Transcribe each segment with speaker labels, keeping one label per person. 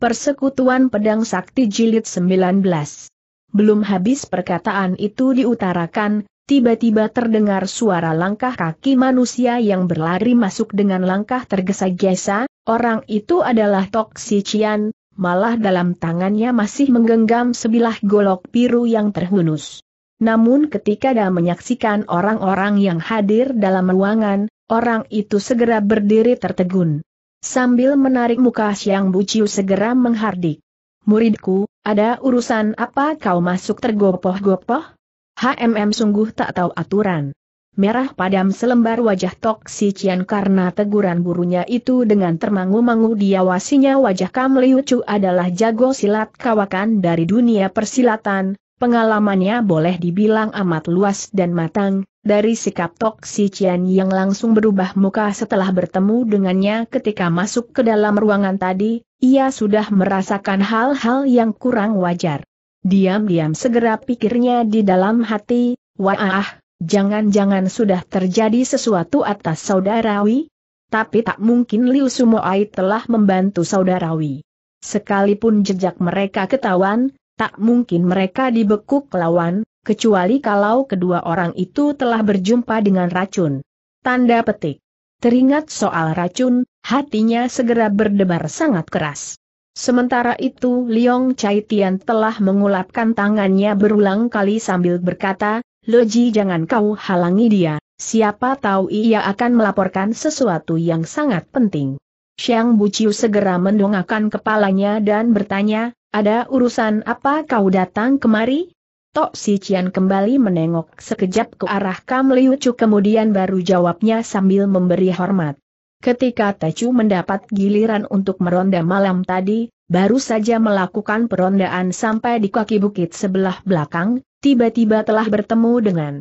Speaker 1: Persekutuan Pedang Sakti Jilid 19 Belum habis perkataan itu diutarakan, tiba-tiba terdengar suara langkah kaki manusia yang berlari masuk dengan langkah tergesa-gesa, orang itu adalah Tok Si Cian, malah dalam tangannya masih menggenggam sebilah golok biru yang terhunus. Namun ketika dia menyaksikan orang-orang yang hadir dalam ruangan, orang itu segera berdiri tertegun. Sambil menarik muka Siang Buciu segera menghardik. Muridku, ada urusan apa kau masuk tergopoh-gopoh? HMM sungguh tak tahu aturan. Merah padam selembar wajah Tok Si Cian karena teguran gurunya itu dengan termangu-mangu diawasinya wajah Kam Liu Chu adalah jago silat kawakan dari dunia persilatan, pengalamannya boleh dibilang amat luas dan matang, dari sikap Tok Si Cian yang langsung berubah muka setelah bertemu dengannya ketika masuk ke dalam ruangan tadi, ia sudah merasakan hal-hal yang kurang wajar. Diam-diam segera pikirnya di dalam hati, wah, jangan-jangan sudah terjadi sesuatu atas saudarawi? Tapi tak mungkin Liu Sumoai telah membantu saudarawi. Sekalipun jejak mereka ketahuan, tak mungkin mereka dibekuk lawan, kecuali kalau kedua orang itu telah berjumpa dengan racun. Tanda petik. Teringat soal racun, hatinya segera berdebar sangat keras. Sementara itu Liong Chai Tian telah mengulapkan tangannya berulang kali sambil berkata, Loji jangan kau halangi dia, siapa tahu ia akan melaporkan sesuatu yang sangat penting. Xiang Buciu segera mendongakkan kepalanya dan bertanya, ada urusan apa kau datang kemari? Tok Si Cian kembali menengok sekejap ke arah Kam Liu Chu kemudian baru jawabnya sambil memberi hormat. Ketika Tecu mendapat giliran untuk meronda malam tadi, baru saja melakukan perondaan sampai di kaki bukit sebelah belakang, tiba-tiba telah bertemu dengan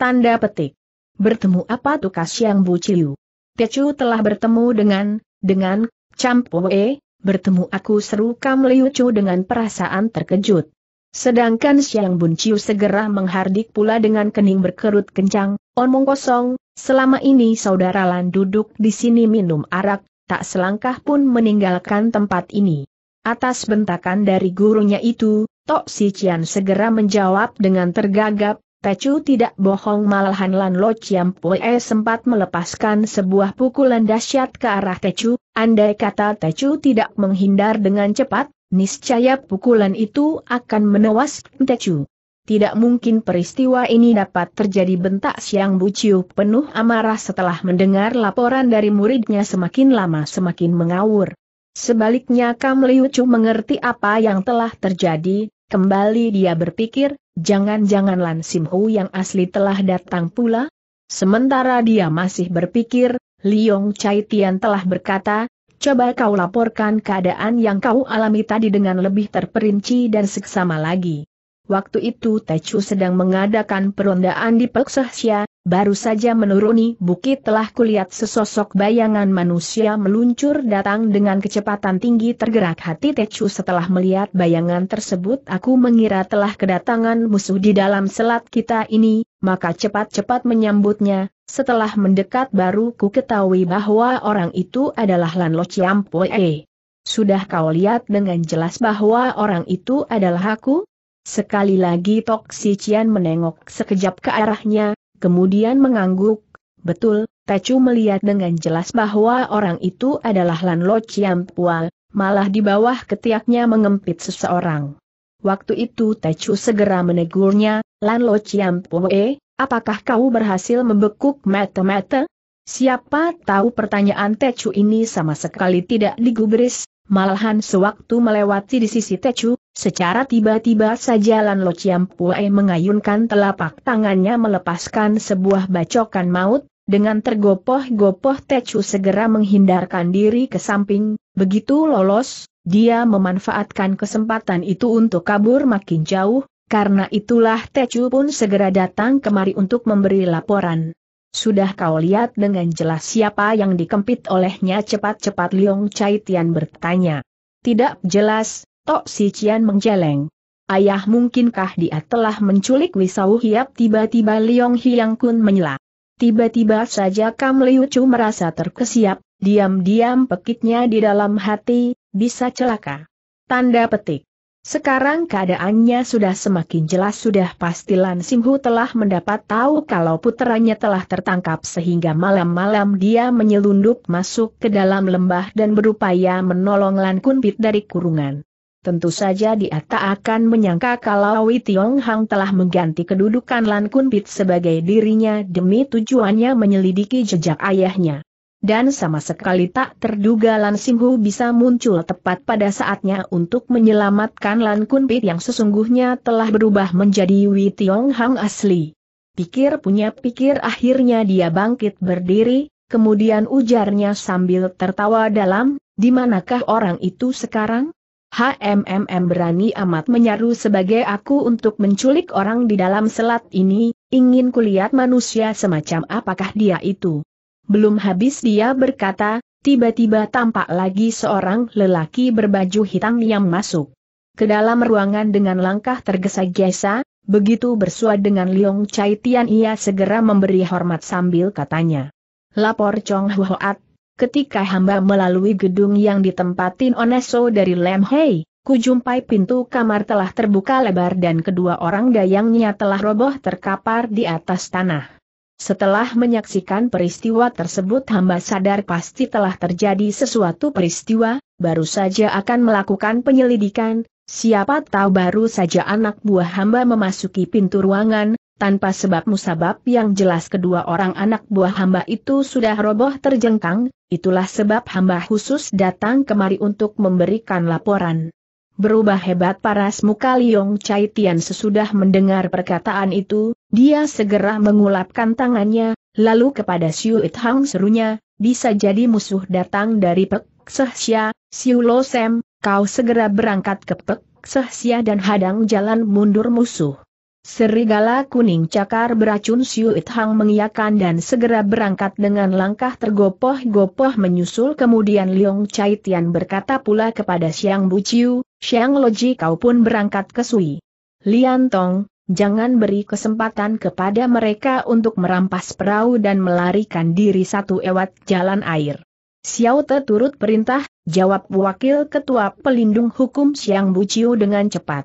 Speaker 1: tanda petik. Bertemu apa tukas yang Bu Ciu? Tecu telah bertemu dengan, dengan, Campoe, bertemu aku seru Kam Liu dengan perasaan terkejut. Sedangkan Siang Bun Chiu segera menghardik pula dengan kening berkerut kencang, omong kosong, selama ini saudara Lan duduk di sini minum arak, tak selangkah pun meninggalkan tempat ini. Atas bentakan dari gurunya itu, Tok Si Cian segera menjawab dengan tergagap, Tecu tidak bohong malahan Lan Lo Chiam Poe sempat melepaskan sebuah pukulan dahsyat ke arah Tecu, andai kata Tecu tidak menghindar dengan cepat, niscaya pukulan itu akan menewaskan Tecu. Tidak mungkin peristiwa ini dapat terjadi bentak siang Buciu penuh amarah setelah mendengar laporan dari muridnya semakin lama semakin mengawur. Sebaliknya Kam Liu Chu mengerti apa yang telah terjadi, kembali dia berpikir, jangan-jangan Lan Sim Hu yang asli telah datang pula? Sementara dia masih berpikir, Liong Chai Tian telah berkata, Coba kau laporkan keadaan yang kau alami tadi dengan lebih terperinci dan seksama lagi. Waktu itu Tecu sedang mengadakan perondaan di Peksahsya, baru saja menuruni bukit telah kulihat sesosok bayangan manusia meluncur datang dengan kecepatan tinggi tergerak hati Tecu setelah melihat bayangan tersebut aku mengira telah kedatangan musuh di dalam selat kita ini, maka cepat-cepat menyambutnya, setelah mendekat baru ku ketahui bahwa orang itu adalah Lan Lo Chiampoe. Sudah kau lihat dengan jelas bahwa orang itu adalah aku? Sekali lagi Tok Si Cian menengok sekejap ke arahnya, kemudian mengangguk. Betul, Tecu melihat dengan jelas bahwa orang itu adalah Lan Lo Chiampoe, malah di bawah ketiaknya mengempit seseorang. Waktu itu Tecu segera menegurnya, Lan Lo Chiampoe, Apakah kau berhasil membekuk mata-mata? Siapa tahu pertanyaan Tecu ini sama sekali tidak digubris, malahan sewaktu melewati di sisi Tecu, secara tiba-tiba saja Lan Lo Pue mengayunkan telapak tangannya melepaskan sebuah bacokan maut, dengan tergopoh-gopoh Tecu segera menghindarkan diri ke samping, begitu lolos, dia memanfaatkan kesempatan itu untuk kabur makin jauh, karena itulah Tecu pun segera datang kemari untuk memberi laporan. Sudah kau lihat dengan jelas siapa yang dikempit olehnya cepat-cepat Liong Chai Tian bertanya. Tidak jelas, Tok Si Cian menjeleng. Ayah mungkinkah dia telah menculik Wisau Hiap tiba-tiba Liong Hiang Kun menyela. Tiba-tiba saja Kam Liu Chu merasa terkesiap, diam-diam pekitnya di dalam hati, bisa celaka. Tanda petik. Sekarang keadaannya sudah semakin jelas sudah pasti Lan Simhu telah mendapat tahu kalau puteranya telah tertangkap sehingga malam-malam dia menyelundup masuk ke dalam lembah dan berupaya menolong Lan Kunpit dari kurungan. Tentu saja dia tak akan menyangka kalau Wei Tiong Hang telah mengganti kedudukan Lan Kunpit sebagai dirinya demi tujuannya menyelidiki jejak ayahnya dan sama sekali tak terduga Lan Simhu bisa muncul tepat pada saatnya untuk menyelamatkan Lan Kunpit yang sesungguhnya telah berubah menjadi Wi Tiong Hang asli. Pikir punya pikir akhirnya dia bangkit berdiri, kemudian ujarnya sambil tertawa dalam, di manakah orang itu sekarang? HMMM berani amat menyaru sebagai aku untuk menculik orang di dalam selat ini, ingin kulihat manusia semacam apakah dia itu. Belum habis dia berkata, tiba-tiba tampak lagi seorang lelaki berbaju hitam yang masuk ke dalam ruangan dengan langkah tergesa-gesa, begitu bersua dengan Leong Chai Tian ia segera memberi hormat sambil katanya. Lapor Chong Huat, ketika hamba melalui gedung yang ditempatin Oneso dari Lem Hei, kujumpai pintu kamar telah terbuka lebar dan kedua orang dayangnya telah roboh terkapar di atas tanah. Setelah menyaksikan peristiwa tersebut hamba sadar pasti telah terjadi sesuatu peristiwa, baru saja akan melakukan penyelidikan, siapa tahu baru saja anak buah hamba memasuki pintu ruangan, tanpa sebab musabab yang jelas kedua orang anak buah hamba itu sudah roboh terjengkang, itulah sebab hamba khusus datang kemari untuk memberikan laporan. Berubah hebat paras muka Liong Chai Tian sesudah mendengar perkataan itu, dia segera mengulapkan tangannya, lalu kepada Siu It Hang serunya, bisa jadi musuh datang dari Pek Sehsia, Siu Lo Sem, kau segera berangkat ke Pek Sehsia dan hadang jalan mundur musuh. Serigala kuning cakar beracun Siu It Hang mengiyakan dan segera berangkat dengan langkah tergopoh-gopoh menyusul kemudian Leong Chai Tian berkata pula kepada Xiang Bu Chiu, Xiang Loji kau pun berangkat ke Sui. Lian Tong, jangan beri kesempatan kepada mereka untuk merampas perahu dan melarikan diri satu ewat jalan air. Xiao Te turut perintah, jawab wakil ketua pelindung hukum Xiang Bu Chiu dengan cepat.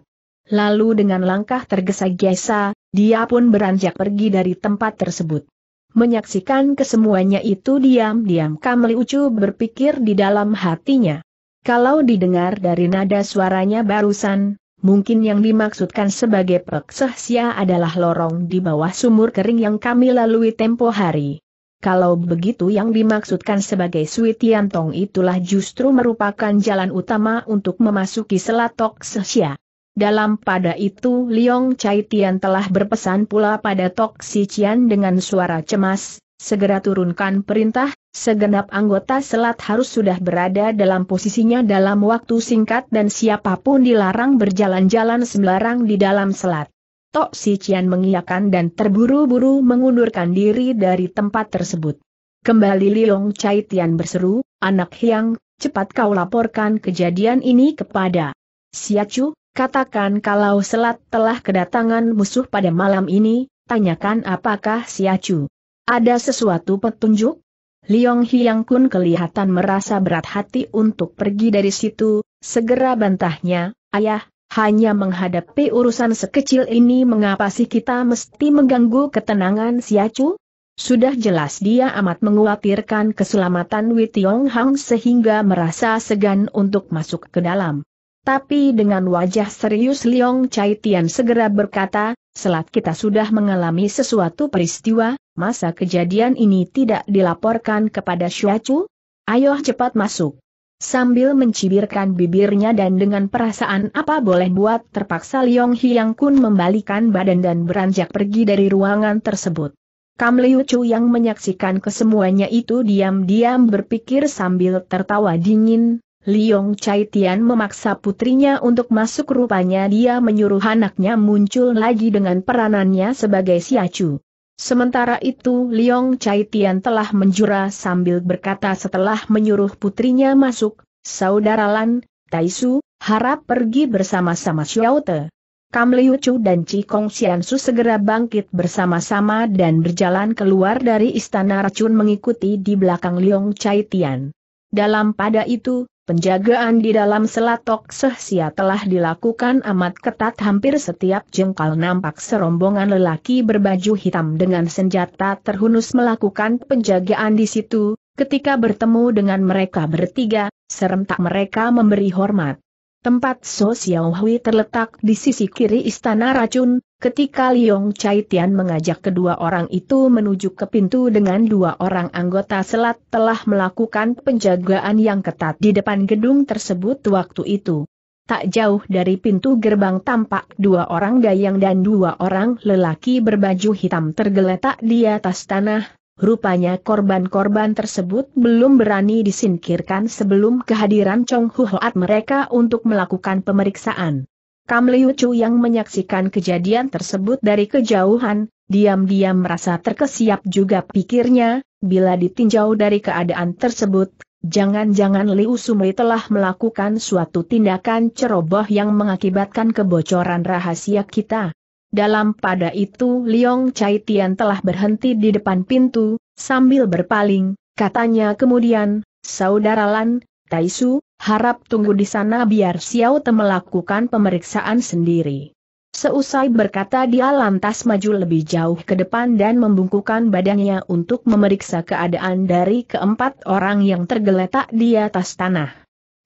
Speaker 1: Lalu dengan langkah tergesa-gesa, dia pun beranjak pergi dari tempat tersebut. Menyaksikan kesemuanya itu diam-diam Kamli Ucu berpikir di dalam hatinya. Kalau didengar dari nada suaranya barusan, mungkin yang dimaksudkan sebagai peksahsia adalah lorong di bawah sumur kering yang kami lalui tempo hari. Kalau begitu yang dimaksudkan sebagai Suitiantong itulah justru merupakan jalan utama untuk memasuki Selatok Sesya. Dalam pada itu Liong Chai Tian telah berpesan pula pada Tok Si Chian dengan suara cemas, segera turunkan perintah, segenap anggota selat harus sudah berada dalam posisinya dalam waktu singkat dan siapa pun dilarang berjalan-jalan sembarang di dalam selat. Tok Si Chian mengiyakan dan terburu-buru mengundurkan diri dari tempat tersebut. Kembali Liong Chai Tian berseru, anak Hyang, cepat kau laporkan kejadian ini kepada Siacu, Katakan kalau selat telah kedatangan musuh pada malam ini, tanyakan apakah Siacu. Ada sesuatu petunjuk? Liong Hiang Kun kelihatan merasa berat hati untuk pergi dari situ, segera bantahnya, ayah, hanya menghadapi urusan sekecil ini mengapa sih kita mesti mengganggu ketenangan Siacu? Sudah jelas dia amat mengkhawatirkan keselamatan Witiong Hang sehingga merasa segan untuk masuk ke dalam. Tapi dengan wajah serius Liong Chai Tian segera berkata, selat kita sudah mengalami sesuatu peristiwa, masa kejadian ini tidak dilaporkan kepada Shuachu? Ayo cepat masuk. Sambil mencibirkan bibirnya dan dengan perasaan apa boleh buat terpaksa Liong Hiang Kun membalikan badan dan beranjak pergi dari ruangan tersebut. Kam Liu Chu yang menyaksikan kesemuanya itu diam-diam berpikir sambil tertawa dingin, Liong Chai Tian memaksa putrinya untuk masuk rupanya dia menyuruh anaknya muncul lagi dengan peranannya sebagai Siacu. Sementara itu Liong Chai Tian telah menjura sambil berkata setelah menyuruh putrinya masuk, Saudara Lan, Taisu, harap pergi bersama-sama Xiaote. Kam Liu Chu dan Chi Kong Xiansu segera bangkit bersama-sama dan berjalan keluar dari istana racun mengikuti di belakang Liong Chai Tian. Dalam pada itu, Penjagaan di dalam selatok sehsia telah dilakukan amat ketat hampir setiap jengkal nampak serombongan lelaki berbaju hitam dengan senjata terhunus melakukan penjagaan di situ, ketika bertemu dengan mereka bertiga, serentak mereka memberi hormat. Tempat So Xiao Hui terletak di sisi kiri istana racun, ketika Liong Chai Tian mengajak kedua orang itu menuju ke pintu dengan dua orang anggota selat telah melakukan penjagaan yang ketat di depan gedung tersebut waktu itu. Tak jauh dari pintu gerbang tampak dua orang dayang dan dua orang lelaki berbaju hitam tergeletak di atas tanah, Rupanya korban-korban tersebut belum berani disingkirkan sebelum kehadiran Chong Hu Hoat mereka untuk melakukan pemeriksaan. Kam Liu Chu yang menyaksikan kejadian tersebut dari kejauhan, diam-diam merasa terkesiap juga pikirnya, bila ditinjau dari keadaan tersebut, jangan-jangan Liu Sumei telah melakukan suatu tindakan ceroboh yang mengakibatkan kebocoran rahasia kita. Dalam pada itu Liong Chai Tian telah berhenti di depan pintu, sambil berpaling, katanya kemudian, Saudara Lan, Taisu, harap tunggu di sana biar Xiao Te melakukan pemeriksaan sendiri. Seusai berkata dia lantas maju lebih jauh ke depan dan membungkukkan badannya untuk memeriksa keadaan dari keempat orang yang tergeletak di atas tanah.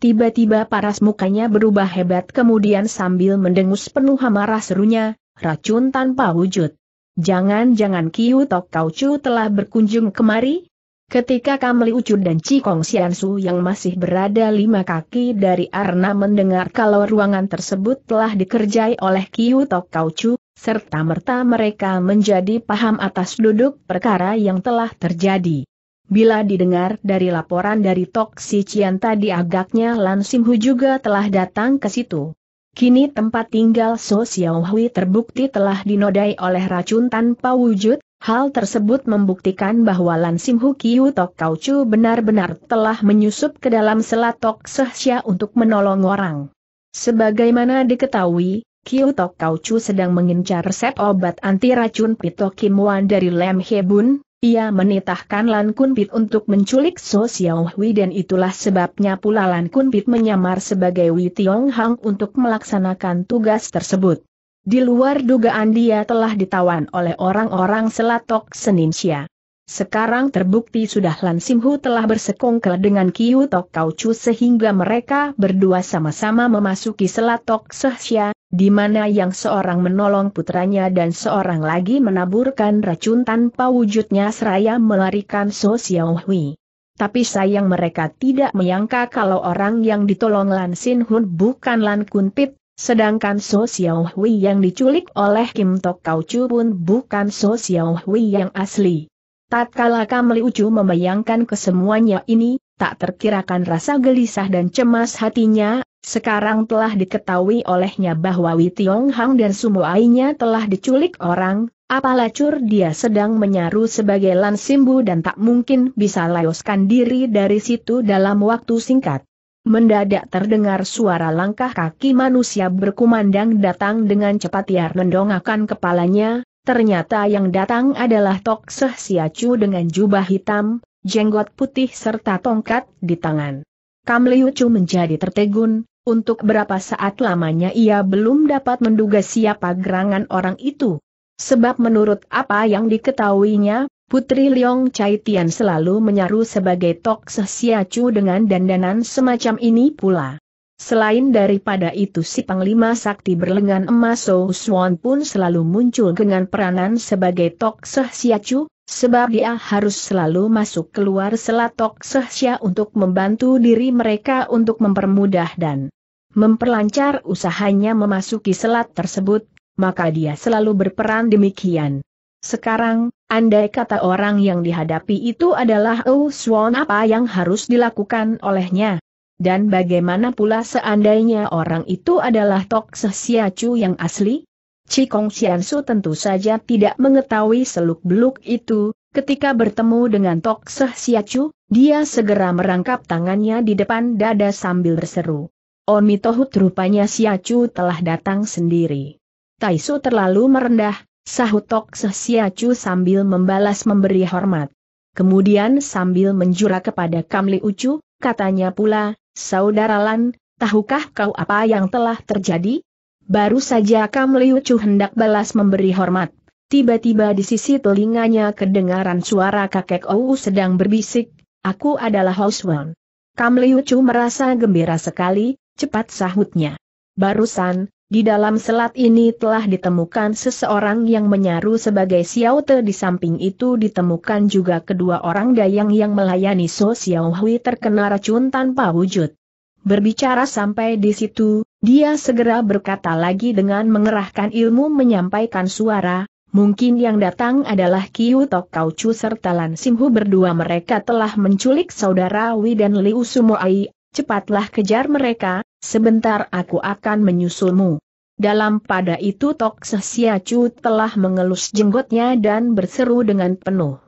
Speaker 1: Tiba-tiba paras mukanya berubah hebat kemudian sambil mendengus penuh amarah serunya, racun tanpa wujud. Jangan-jangan Kiu Tok Kau Chu telah berkunjung kemari? Ketika Kamli Ucu dan Cikong Siansu yang masih berada lima kaki dari Arna mendengar kalau ruangan tersebut telah dikerjai oleh Kiu Tok Kau Chu, serta merta mereka menjadi paham atas duduk perkara yang telah terjadi. Bila didengar dari laporan dari Tok Si Cian tadi agaknya Lan Sim Hu juga telah datang ke situ. Kini tempat tinggal So Xiao Hui terbukti telah dinodai oleh racun tanpa wujud, hal tersebut membuktikan bahwa Lan Sim Hu Kiu Tok Kau Chu benar-benar telah menyusup ke dalam selatok sehsia untuk menolong orang. Sebagaimana diketahui, Kiu Tok Kau Chu sedang mengincar resep obat anti racun Pito Kim Wan dari Lem Hebun, ia menitahkan Lan Kunpit untuk menculik So Xiao Hui dan itulah sebabnya pula Lan Kunpit menyamar sebagai Wi Tiong Hang untuk melaksanakan tugas tersebut. Di luar dugaan dia telah ditawan oleh orang-orang selatok Seninsia. Sekarang terbukti sudah Lan Simhu telah bersekongkel dengan Kiu Tok Kau Chu sehingga mereka berdua sama-sama memasuki selatok Sehsia, di mana yang seorang menolong putranya dan seorang lagi menaburkan racun tanpa wujudnya seraya melarikan So Xiao Hui. Tapi sayang mereka tidak menyangka kalau orang yang ditolong Lan Sin bukan Lan Kun sedangkan So Xiao Hui yang diculik oleh Kim Tok Kau Chu pun bukan So Xiao Hui yang asli. Tatkala Kamli Ucu membayangkan kesemuanya ini, tak terkirakan rasa gelisah dan cemas hatinya, sekarang telah diketahui olehnya bahwa Witiong Hang dan Sumuainya telah diculik orang, apalacur dia sedang menyaru sebagai Lan Simbu dan tak mungkin bisa layoskan diri dari situ dalam waktu singkat. Mendadak terdengar suara langkah kaki manusia berkumandang datang dengan cepat ia mendongakkan kepalanya, Ternyata yang datang adalah Tok Seh Siacu dengan jubah hitam, jenggot putih serta tongkat di tangan. Kam Liu menjadi tertegun, untuk berapa saat lamanya ia belum dapat menduga siapa gerangan orang itu. Sebab menurut apa yang diketahuinya, Putri Liong Chai Tian selalu menyaru sebagai Tok Seh Siacu dengan dandanan semacam ini pula. Selain daripada itu si Panglima Sakti berlengan emas So Swan pun selalu muncul dengan peranan sebagai Tok Seh Siacu, sebab dia harus selalu masuk keluar selat Tok Seh Sia untuk membantu diri mereka untuk mempermudah dan memperlancar usahanya memasuki selat tersebut, maka dia selalu berperan demikian. Sekarang, andai kata orang yang dihadapi itu adalah Oh Swan apa yang harus dilakukan olehnya? Dan bagaimana pula seandainya orang itu adalah Tok Sesiacu yang asli? Cikong Xiansu tentu saja tidak mengetahui seluk-beluk itu, ketika bertemu dengan Tok Sesiacu, dia segera merangkap tangannya di depan dada sambil berseru. Oni Tohut rupanya Siacu telah datang sendiri. Taisu terlalu merendah, sahut Tok Sesiacu sambil membalas memberi hormat. Kemudian sambil menjura kepada Kamli Ucu, katanya pula, Saudara Lan, tahukah kau apa yang telah terjadi? Baru saja Kam Liu Chu hendak balas memberi hormat. Tiba-tiba di sisi telinganya kedengaran suara kakek Ou sedang berbisik, Aku adalah Hoswan. Kam Liu Chu merasa gembira sekali, cepat sahutnya. Barusan, di dalam selat ini telah ditemukan seseorang yang menyaru sebagai Xiao Te di samping itu ditemukan juga kedua orang dayang yang melayani So Xiao Hui terkena racun tanpa wujud. Berbicara sampai di situ, dia segera berkata lagi dengan mengerahkan ilmu menyampaikan suara, mungkin yang datang adalah Kiu Tok Kau Chu serta Lan Simhu berdua mereka telah menculik saudara Wi dan Liu Sumoai, cepatlah kejar mereka, sebentar aku akan menyusulmu. Dalam pada itu Tok Sesiacu telah mengelus jenggotnya dan berseru dengan penuh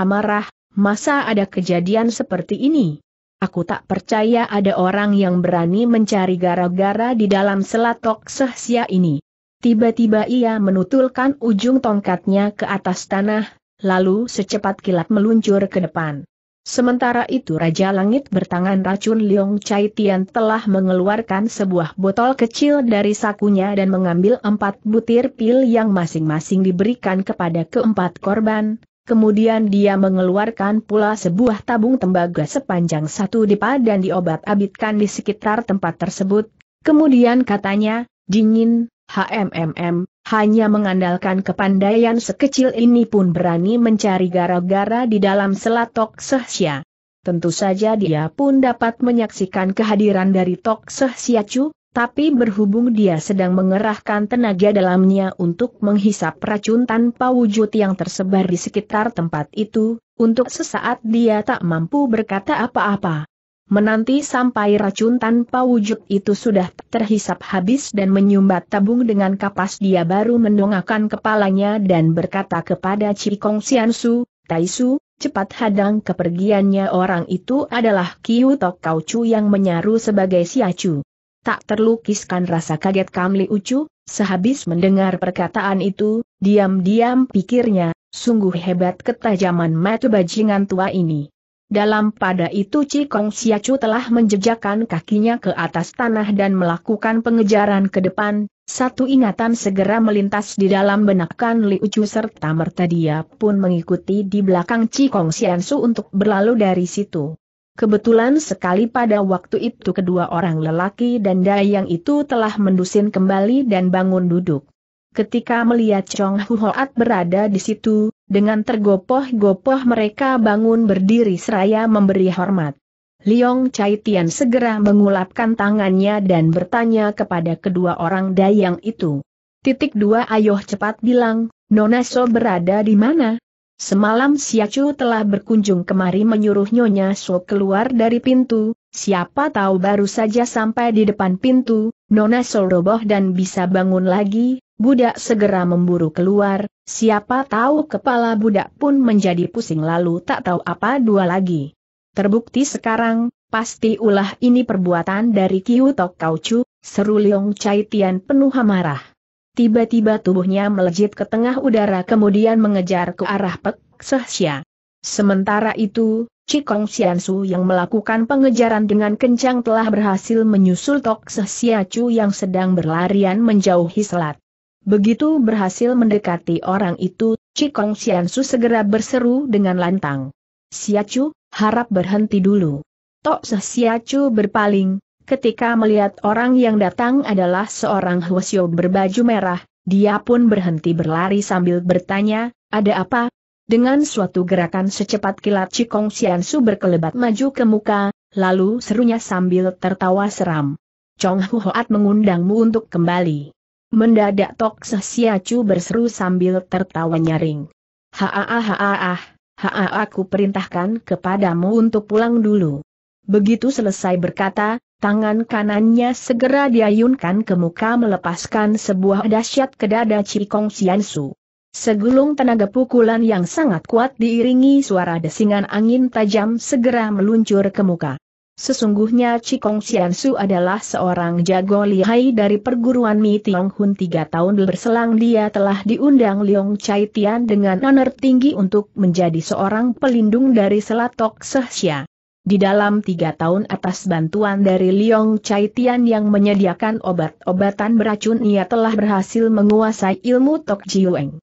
Speaker 1: amarah, masa ada kejadian seperti ini? Aku tak percaya ada orang yang berani mencari gara-gara di dalam selat Tok Sesia ini. Tiba-tiba ia menutulkan ujung tongkatnya ke atas tanah, lalu secepat kilat meluncur ke depan. Sementara itu Raja Langit bertangan racun Leong Chai Tian telah mengeluarkan sebuah botol kecil dari sakunya dan mengambil empat butir pil yang masing-masing diberikan kepada keempat korban, kemudian dia mengeluarkan pula sebuah tabung tembaga sepanjang satu dipa dan diobat-abitkan di sekitar tempat tersebut, kemudian katanya, dingin, HMMM, hanya mengandalkan kepandaian sekecil ini pun berani mencari gara-gara di dalam selat Tok Sehsia. Tentu saja dia pun dapat menyaksikan kehadiran dari Tok Sehsia Chu, tapi berhubung dia sedang mengerahkan tenaga dalamnya untuk menghisap racun tanpa wujud yang tersebar di sekitar tempat itu, untuk sesaat dia tak mampu berkata apa-apa. Menanti sampai racun tanpa wujud itu sudah terhisap habis dan menyumbat tabung dengan kapas dia baru mendongakkan kepalanya dan berkata kepada Cikong Siansu, Taisu, cepat hadang kepergiannya orang itu adalah Kiu Tok Kau Chu yang menyaru sebagai Siacu. Tak terlukiskan rasa kaget Kamli Ucu, sehabis mendengar perkataan itu, diam-diam pikirnya, sungguh hebat ketajaman mata bajingan tua ini. Dalam pada itu Cikong Siacu telah menjejakkan kakinya ke atas tanah dan melakukan pengejaran ke depan, satu ingatan segera melintas di dalam benak Kan Li Ucu serta merta dia pun mengikuti di belakang Cikong Siansu untuk berlalu dari situ. Kebetulan sekali pada waktu itu kedua orang lelaki dan dayang itu telah mendusin kembali dan bangun duduk. Ketika melihat Chong Hu Hoat berada di situ, dengan tergopoh-gopoh mereka bangun berdiri seraya memberi hormat. Liong Chai Tian segera mengulapkan tangannya dan bertanya kepada kedua orang dayang itu. Titik dua ayo cepat bilang, Nona So berada di mana? Semalam Siacu telah berkunjung kemari menyuruh Nyonya So keluar dari pintu, siapa tahu baru saja sampai di depan pintu, Nona So roboh dan bisa bangun lagi, budak segera memburu keluar, siapa tahu kepala budak pun menjadi pusing lalu tak tahu apa dua lagi. Terbukti sekarang, pasti ulah ini perbuatan dari Kiu Tok Kaucu, seru Leong Chai Tian penuh amarah. Tiba-tiba tubuhnya melejit ke tengah udara kemudian mengejar ke arah Pek Sehsia. Sementara itu, Cikong Siansu yang melakukan pengejaran dengan kencang telah berhasil menyusul Tok Sehsia Chu yang sedang berlarian menjauhi selat. Begitu berhasil mendekati orang itu, Cikong Siansu segera berseru dengan lantang. Siacu, harap berhenti dulu. Tok Siacu berpaling, ketika melihat orang yang datang adalah seorang Hwasyo berbaju merah, dia pun berhenti berlari sambil bertanya, ada apa? Dengan suatu gerakan secepat kilat Cikong Siansu berkelebat maju ke muka, lalu serunya sambil tertawa seram. Chong Huhoat mengundangmu untuk kembali. Mendadak Tok Sesiacu berseru sambil tertawa nyaring. Haa haa aku perintahkan kepadamu untuk pulang dulu. Begitu selesai berkata, tangan kanannya segera diayunkan ke muka melepaskan sebuah dahsyat ke dada Cikong Siansu. Segulung tenaga pukulan yang sangat kuat diiringi suara desingan angin tajam segera meluncur ke muka. Sesungguhnya Cikong Siansu adalah seorang jago lihai dari perguruan Mi Tiong Hun tiga tahun berselang dia telah diundang Leong Chai Tian dengan honor tinggi untuk menjadi seorang pelindung dari Selatok Sehsia. Di dalam tiga tahun atas bantuan dari Liong Chai Tian yang menyediakan obat-obatan beracun ia telah berhasil menguasai ilmu Tok Jiueng.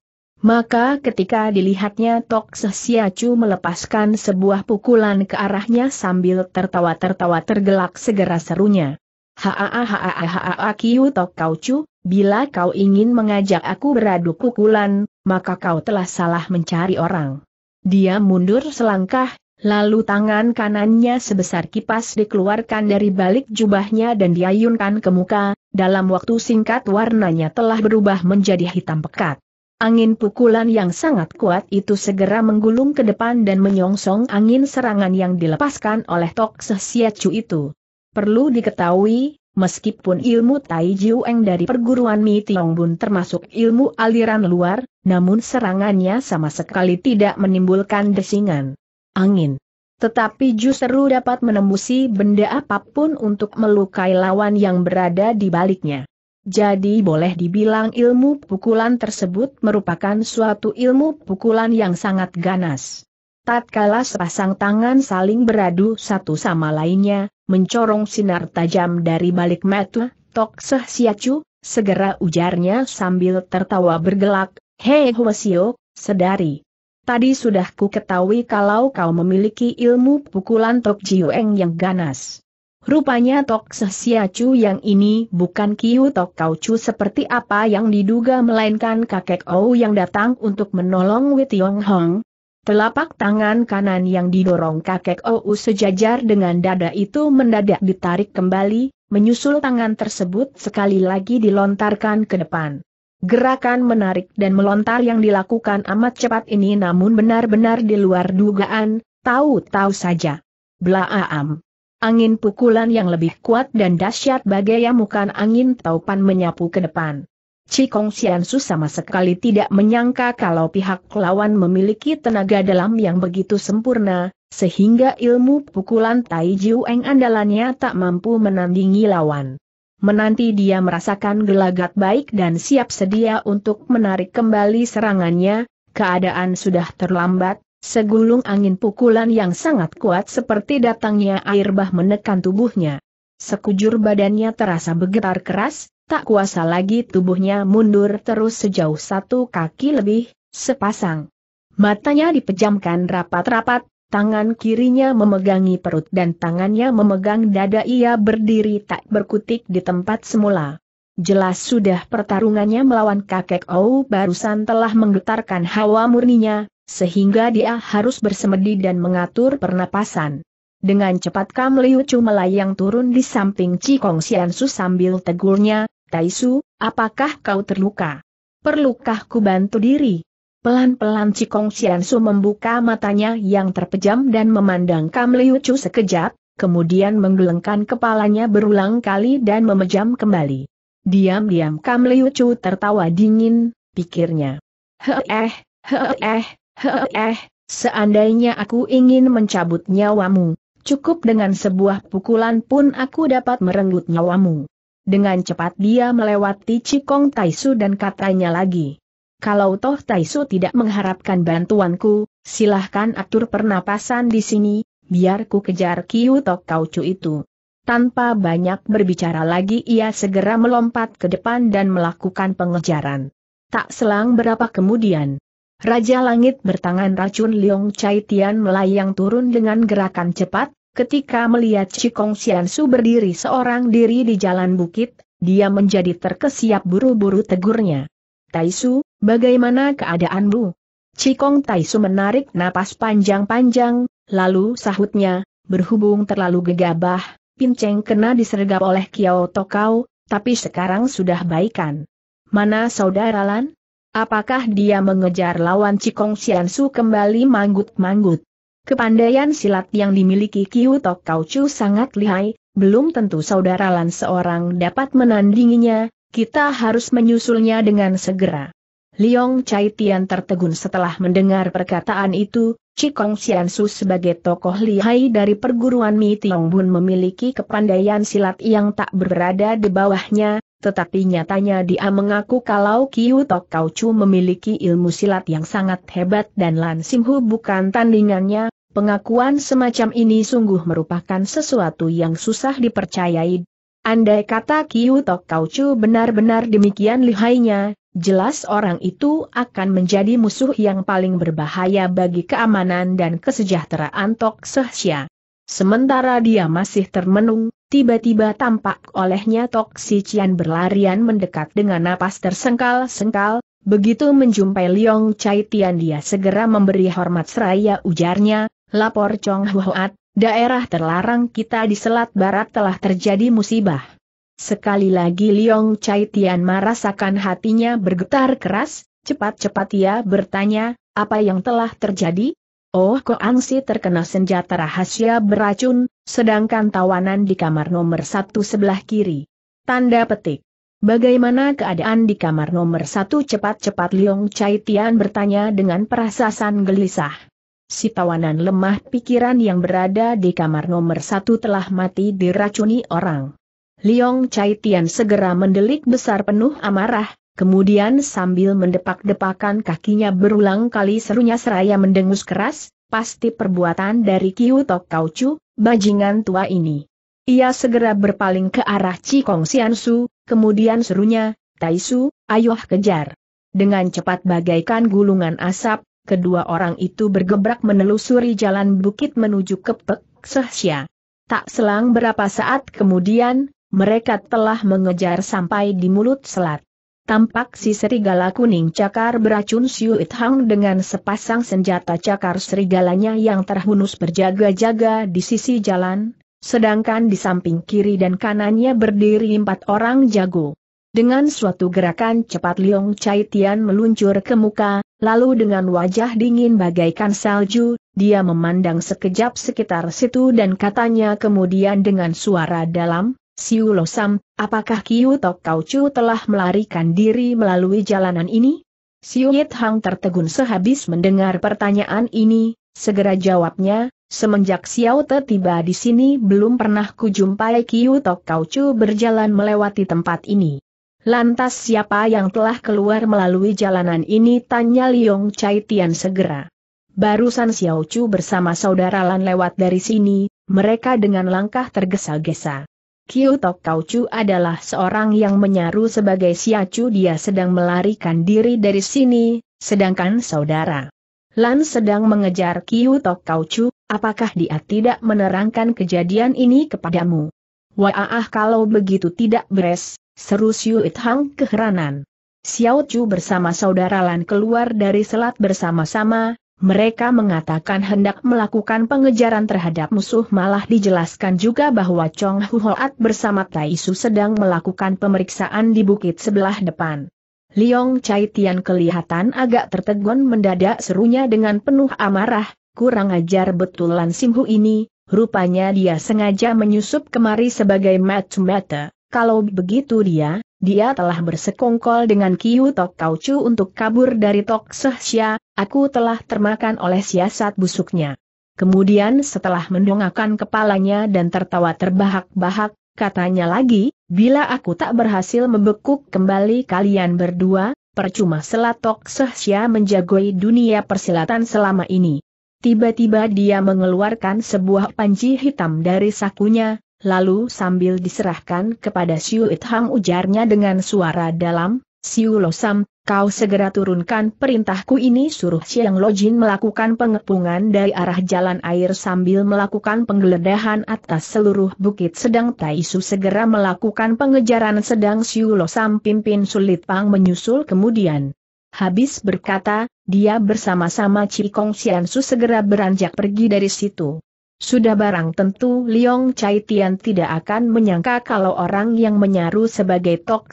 Speaker 1: Maka ketika dilihatnya Tok Sesiacu melepaskan sebuah pukulan ke arahnya sambil tertawa-tertawa tergelak segera serunya. Haa haa haa kiu Tok Kaucu, bila kau ingin mengajak aku beradu pukulan, maka kau telah salah mencari orang. Dia mundur selangkah, Lalu tangan kanannya sebesar kipas dikeluarkan dari balik jubahnya dan diayunkan ke muka, dalam waktu singkat warnanya telah berubah menjadi hitam pekat. Angin pukulan yang sangat kuat itu segera menggulung ke depan dan menyongsong angin serangan yang dilepaskan oleh Tok Sesiacu itu. Perlu diketahui, meskipun ilmu Tai Jiueng dari perguruan Mi Tiong Bun termasuk ilmu aliran luar, namun serangannya sama sekali tidak menimbulkan desingan angin. Tetapi justru dapat menembusi benda apa pun untuk melukai lawan yang berada di baliknya. Jadi boleh dibilang ilmu pukulan tersebut merupakan suatu ilmu pukulan yang sangat ganas. Tatkala sepasang tangan saling beradu satu sama lainnya, mencorong sinar tajam dari balik mata, Tok Seh Siacu, segera ujarnya sambil tertawa bergelak, Hei Hwasio, sedari. Tadi sudah ku ketahui kalau kau memiliki ilmu pukulan Tok Jiueng yang ganas. Rupanya Tok Sesiacu yang ini bukan Kiu Tok Kaucu seperti apa yang diduga melainkan kakek Ou yang datang untuk menolong Witiong Hong. Telapak tangan kanan yang didorong kakek Ou sejajar dengan dada itu mendadak ditarik kembali, menyusul tangan tersebut sekali lagi dilontarkan ke depan. Gerakan menarik dan melontar yang dilakukan amat cepat ini namun benar-benar di luar dugaan, tahu-tahu saja. Blaam. Angin pukulan yang lebih kuat dan dahsyat bagai amukan angin taupan menyapu ke depan. Cikong Siansu sama sekali tidak menyangka kalau pihak lawan memiliki tenaga dalam yang begitu sempurna, sehingga ilmu pukulan Tai Jiu Eng andalannya tak mampu menandingi lawan. Menanti dia merasakan gelagat baik dan siap sedia untuk menarik kembali serangannya, keadaan sudah terlambat, segulung angin pukulan yang sangat kuat seperti datangnya air bah menekan tubuhnya. Sekujur badannya terasa bergetar keras, tak kuasa lagi tubuhnya mundur terus sejauh satu kaki lebih, sepasang. Matanya dipejamkan rapat-rapat, tangan kirinya memegangi perut dan tangannya memegang dada ia berdiri tak berkutik di tempat semula. Jelas sudah pertarungannya melawan kakek Ou barusan telah menggetarkan hawa murninya, sehingga dia harus bersemedi dan mengatur pernapasan. Dengan cepat Kam Liu Chu melayang turun di samping Cikong Siansu sambil tegurnya, Taisu, apakah kau terluka? Perlukah ku bantu diri? Pelan-pelan Cikong Siansu membuka matanya yang terpejam dan memandang Kam Liu Chu sekejap, kemudian menggelengkan kepalanya berulang kali dan memejam kembali. Diam-diam Kam Liu Chu tertawa dingin, pikirnya. Heeh, heeh, heeh, seandainya aku ingin mencabut nyawamu, cukup dengan sebuah pukulan pun aku dapat merenggut nyawamu. Dengan cepat dia melewati Cikong Taisu dan katanya lagi. Kalau toh Taisu tidak mengharapkan bantuanku, silahkan atur pernapasan di sini, biar ku kejar Kiu Tok Kaucu itu. Tanpa banyak berbicara lagi ia segera melompat ke depan dan melakukan pengejaran. Tak selang berapa kemudian, Raja Langit bertangan racun Leong Chai Tian melayang turun dengan gerakan cepat, ketika melihat Cikong Siansu berdiri seorang diri di jalan bukit, dia menjadi terkesiap buru-buru tegurnya. Taisu, Bagaimana keadaanmu? Cikong Taisu menarik napas panjang-panjang, lalu sahutnya, berhubung terlalu gegabah, pinceng kena disergap oleh Kiao Tokau, tapi sekarang sudah baikan. Mana saudara Lan? Apakah dia mengejar lawan Cikong Siansu kembali manggut-manggut? Kepandaian silat yang dimiliki Kiu Tokau Chu sangat lihai, belum tentu saudara Lan seorang dapat menandinginya, kita harus menyusulnya dengan segera. Liong Chai Tian tertegun setelah mendengar perkataan itu, Cikong Siansu sebagai tokoh lihai dari perguruan Mi Tiong Bun memiliki kepandaian silat yang tak berada di bawahnya, tetapi nyatanya dia mengaku kalau Kiu Tok Kau Chu memiliki ilmu silat yang sangat hebat dan Lan Sim Hu bukan tandingannya, pengakuan semacam ini sungguh merupakan sesuatu yang susah dipercayai. Andai kata Kiu Tok Kaucu benar-benar demikian lihainya, jelas orang itu akan menjadi musuh yang paling berbahaya bagi keamanan dan kesejahteraan Tok Sehsia. Sementara dia masih termenung, tiba-tiba tampak olehnya Tok Si Cian berlarian mendekat dengan napas tersengkal-sengkal, begitu menjumpai Liong Chai Tian dia segera memberi hormat seraya ujarnya, lapor Chong Huat, daerah terlarang kita di Selat Barat telah terjadi musibah. Sekali lagi Liong Chai Tian merasakan hatinya bergetar keras, cepat-cepat ia bertanya, apa yang telah terjadi? Oh Koangsi terkena senjata rahasia beracun, sedangkan tawanan di kamar nomor satu sebelah kiri. Tanda petik. Bagaimana keadaan di kamar nomor satu cepat-cepat Liong Chai Tian bertanya dengan perasaan gelisah. Si tawanan lemah pikiran yang berada di kamar nomor satu telah mati diracuni orang. Liong Chai Tian segera mendelik besar penuh amarah, Kemudian sambil mendepak-depakan kakinya berulang kali serunya seraya mendengus keras, pasti perbuatan dari Kiu Tok Kaucu, bajingan tua ini. Ia segera berpaling ke arah Cikong Siansu, kemudian serunya, Taisu, ayo kejar. Dengan cepat bagaikan gulungan asap, kedua orang itu bergebrak menelusuri jalan bukit menuju ke Pek Sehsia. Tak selang berapa saat kemudian, mereka telah mengejar sampai di mulut selat tampak si serigala kuning cakar beracun Siu It Hang dengan sepasang senjata cakar serigalanya yang terhunus berjaga-jaga di sisi jalan, sedangkan di samping kiri dan kanannya berdiri empat orang jago. Dengan suatu gerakan cepat Liong Chai Tian meluncur ke muka, lalu dengan wajah dingin bagaikan salju, dia memandang sekejap sekitar situ dan katanya kemudian dengan suara dalam, Siu Losam, apakah Kiu Tok Kau Chu telah melarikan diri melalui jalanan ini? Siu Yit Hang tertegun sehabis mendengar pertanyaan ini, segera jawabnya, semenjak Xiao Te tiba di sini belum pernah kujumpai Kiu Tok Kau Chu berjalan melewati tempat ini. Lantas siapa yang telah keluar melalui jalanan ini? Tanya Liong Chai Tian segera. Barusan Xiao Chu bersama saudara Lan lewat dari sini, mereka dengan langkah tergesa-gesa. Kiu Tok Kau Chu adalah seorang yang menyaru sebagai Siacu dia sedang melarikan diri dari sini, sedangkan saudara Lan sedang mengejar Kiu Tok Kau Chu, apakah dia tidak menerangkan kejadian ini kepadamu? Wah kalau begitu tidak beres, seru Siu It Hang keheranan. Xiao Chu bersama saudara Lan keluar dari selat bersama-sama, mereka mengatakan hendak melakukan pengejaran terhadap musuh malah dijelaskan juga bahwa Chong Hu Hoat bersama Tai Su sedang melakukan pemeriksaan di bukit sebelah depan. Liong Chai Tian kelihatan agak tertegun mendadak serunya dengan penuh amarah, kurang ajar betul Lan Simhu ini, rupanya dia sengaja menyusup kemari sebagai mata-mata, kalau begitu dia, dia telah bersekongkol dengan Kiu Tok Kaucu untuk kabur dari Tok Sehsia, aku telah termakan oleh siasat busuknya. Kemudian setelah mendongakkan kepalanya dan tertawa terbahak-bahak, katanya lagi, bila aku tak berhasil membekuk kembali kalian berdua, percuma selatok Sehsia menjagoi dunia persilatan selama ini. Tiba-tiba dia mengeluarkan sebuah panci hitam dari sakunya, Lalu sambil diserahkan kepada Siu It Hang ujarnya dengan suara dalam, Siu Losam, kau segera turunkan perintahku ini suruh Siang Lojin melakukan pengepungan dari arah jalan air sambil melakukan penggeledahan atas seluruh bukit sedang Taisu segera melakukan pengejaran sedang Siu Losam pimpin Sulit Pang menyusul kemudian. Habis berkata, dia bersama-sama Cikong Siansu segera beranjak pergi dari situ. Sudah barang tentu Liong Chai Tian tidak akan menyangka kalau orang yang menyaru sebagai Tok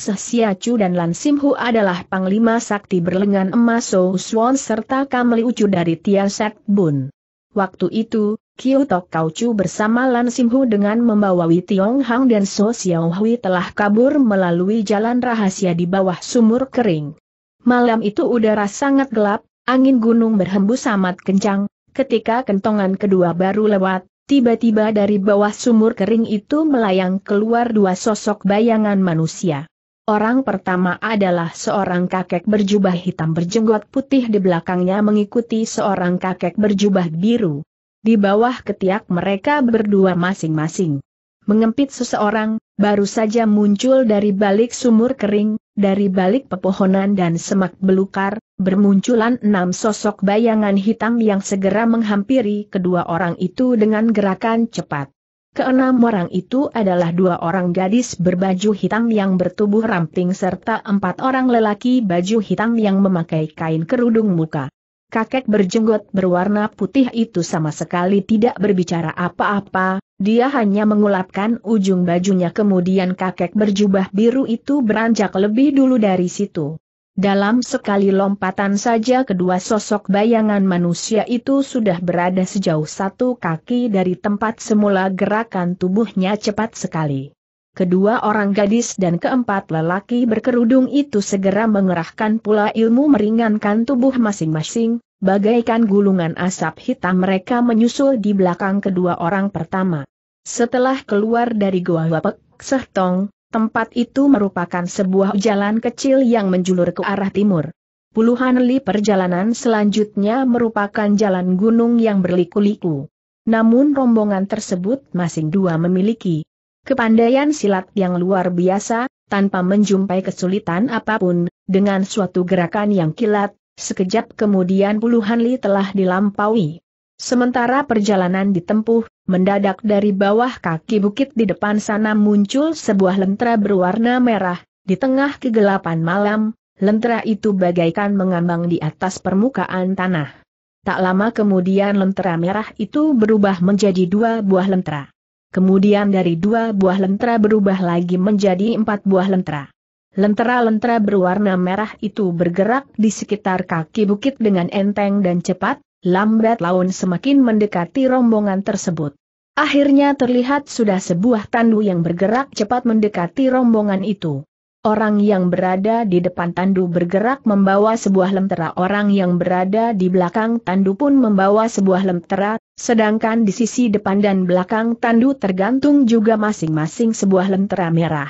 Speaker 1: Chu dan Lan Sim Hu adalah Panglima Sakti berlengan emas So Suan serta Kamli Ucu dari Tian Set Bun. Waktu itu, Kiu Tok Kau Chu bersama Lan Sim Hu dengan membawa Wei Tiong Hang dan So Xiao Hui telah kabur melalui jalan rahasia di bawah sumur kering. Malam itu udara sangat gelap, angin gunung berhembus amat kencang, Ketika kentongan kedua baru lewat, tiba-tiba dari bawah sumur kering itu melayang keluar dua sosok bayangan manusia. Orang pertama adalah seorang kakek berjubah hitam berjenggot putih di belakangnya mengikuti seorang kakek berjubah biru. di bawah ketiak mereka berdua masing-masing. Mengempit seseorang, baru saja muncul dari balik sumur kering, dari balik pepohonan dan semak belukar, bermunculan enam sosok bayangan hitam yang segera menghampiri kedua orang itu dengan gerakan cepat. Keenam orang itu adalah dua orang gadis berbaju hitam yang bertubuh ramping serta empat orang lelaki baju hitam yang memakai kain kerudung muka. Kakek berjenggot berwarna putih itu sama sekali tidak berbicara apa-apa, dia hanya mengulapkan ujung bajunya kemudian kakek berjubah biru itu beranjak lebih dulu dari situ. Dalam sekali lompatan saja kedua sosok bayangan manusia itu sudah berada sejauh satu kaki dari tempat semula gerakan tubuhnya cepat sekali. Kedua orang gadis dan keempat lelaki berkerudung itu segera mengerahkan pula ilmu meringankan tubuh masing-masing, bagaikan gulungan asap hitam mereka menyusul di belakang kedua orang pertama. Setelah keluar dari Goa Wapek, Sehtong, Tempat itu merupakan sebuah jalan kecil yang menjulur ke arah timur. Puluhan li perjalanan selanjutnya merupakan jalan gunung yang berliku-liku. Namun rombongan tersebut masing dua memiliki kepandaian silat yang luar biasa, tanpa menjumpai kesulitan apa pun, dengan suatu gerakan yang kilat, sekejap kemudian puluhan li telah dilampaui. Sementara perjalanan ditempuh, mendadak dari bawah kaki bukit di depan sana muncul sebuah lentera berwarna merah, di tengah kegelapan malam, lentera itu bagaikan mengambang di atas permukaan tanah. Tak lama kemudian lentera merah itu berubah menjadi dua buah lentera. Kemudian dari dua buah lentera berubah lagi menjadi empat buah lentera. Lentera-lentera berwarna merah itu bergerak di sekitar kaki bukit dengan enteng dan cepat, lambat laun semakin mendekati rombongan tersebut. Akhirnya terlihat sudah sebuah tandu yang bergerak cepat mendekati rombongan itu. Orang yang berada di depan tandu bergerak membawa sebuah lentera orang yang berada di belakang tandu pun membawa sebuah lentera, sedangkan di sisi depan dan belakang tandu tergantung juga masing-masing sebuah lentera merah.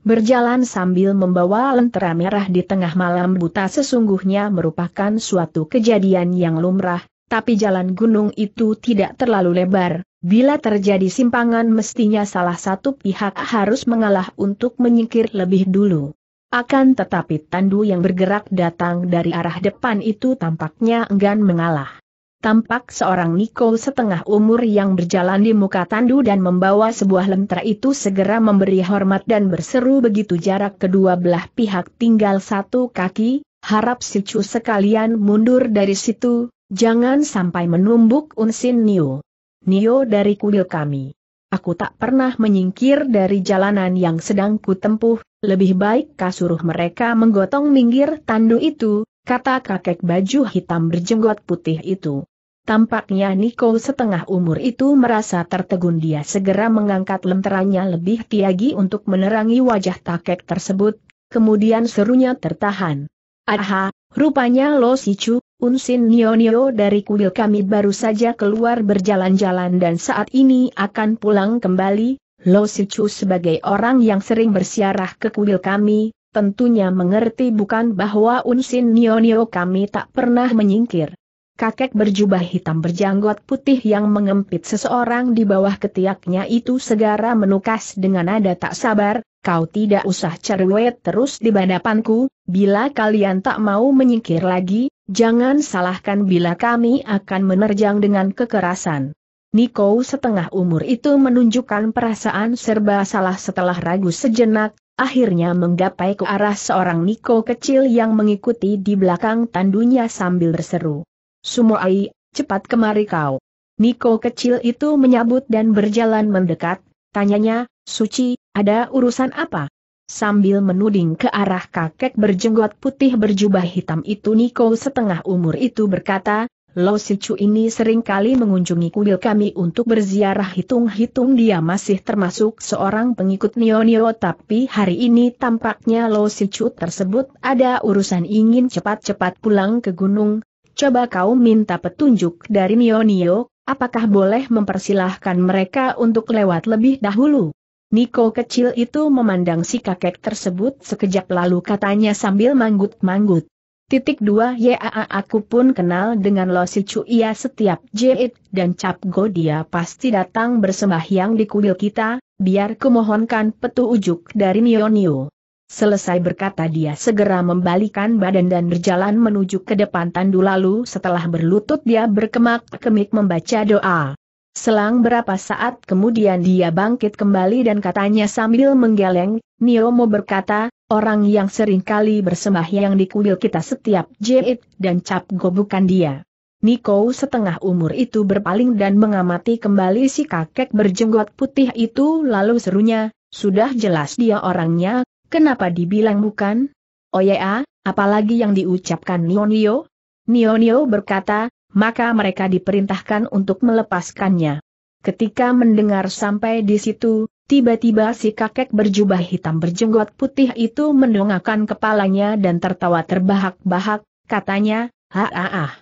Speaker 1: Berjalan sambil membawa lentera merah di tengah malam buta sesungguhnya merupakan suatu kejadian yang lumrah, tapi jalan gunung itu tidak terlalu lebar, bila terjadi simpangan mestinya salah satu pihak harus mengalah untuk menyingkir lebih dulu. Akan tetapi tandu yang bergerak datang dari arah depan itu tampaknya enggan mengalah tampak seorang Niko setengah umur yang berjalan di muka tandu dan membawa sebuah lentera itu segera memberi hormat dan berseru begitu jarak kedua belah pihak tinggal satu kaki, harap si Cu sekalian mundur dari situ, jangan sampai menumbuk unsin Nio. Nio dari kuil kami. Aku tak pernah menyingkir dari jalanan yang sedang kutempuh, lebih baik kasuruh mereka menggotong minggir tandu itu, kata kakek baju hitam berjenggot putih itu. Tampaknya Niko setengah umur itu merasa tertegun dia segera mengangkat lenteranya lebih tiagi untuk menerangi wajah kakek tersebut, kemudian serunya tertahan. Aha, rupanya Lo Sicu, Unsin Nio Nio dari kuil kami baru saja keluar berjalan-jalan dan saat ini akan pulang kembali, Lo Sicu sebagai orang yang sering bersiarah ke kuil kami, tentunya mengerti bukan bahwa Unsin Nio Nio kami tak pernah menyingkir. Kakek berjubah hitam berjanggot putih yang mengempit seseorang di bawah ketiaknya itu segera menukas dengan nada tak sabar, kau tidak usah cerewet terus di hadapanku, bila kalian tak mau menyingkir lagi, jangan salahkan bila kami akan menerjang dengan kekerasan. Niko setengah umur itu menunjukkan perasaan serba salah setelah ragu sejenak, akhirnya menggapai ke arah seorang Niko kecil yang mengikuti di belakang tandunya sambil berseru. Sumoai, cepat kemari kau. Niko kecil itu menyabut dan berjalan mendekat, tanyanya, Suci, ada urusan apa? Sambil menuding ke arah kakek berjenggot putih berjubah hitam itu Niko setengah umur itu berkata, Lo Sicu ini sering kali mengunjungi kuil kami untuk berziarah hitung-hitung dia masih termasuk seorang pengikut Nio Nio tapi hari ini tampaknya Lo Sicu tersebut ada urusan ingin cepat-cepat pulang ke gunung, Coba kau minta petunjuk dari Nio Nio, apakah boleh mempersilahkan mereka untuk lewat lebih dahulu? Niko kecil itu memandang si kakek tersebut sekejap lalu katanya sambil manggut-manggut. Titik dua Ya aku pun kenal dengan Lo Si Chu ia setiap jait dan cap go dia pasti datang bersembahyang di kuil kita, biar kumohonkan petunjuk dari Nio Nio. Selesai berkata dia segera membalikan badan dan berjalan menuju ke depan tandu lalu setelah berlutut dia berkemak-kemik membaca doa. Selang berapa saat kemudian dia bangkit kembali dan katanya sambil menggeleng, Niomo berkata, orang yang sering kali bersembahyang di kuil kita setiap jait dan cap go bukan dia. Niko setengah umur itu berpaling dan mengamati kembali si kakek berjenggot putih itu lalu serunya, sudah jelas dia orangnya, kenapa dibilang bukan? Oh ya, apalagi yang diucapkan Nionio? Nionio berkata, maka mereka diperintahkan untuk melepaskannya. Ketika mendengar sampai di situ, Tiba-tiba si kakek berjubah hitam berjenggot putih itu mendongakkan kepalanya dan tertawa terbahak-bahak, katanya, ha-ah,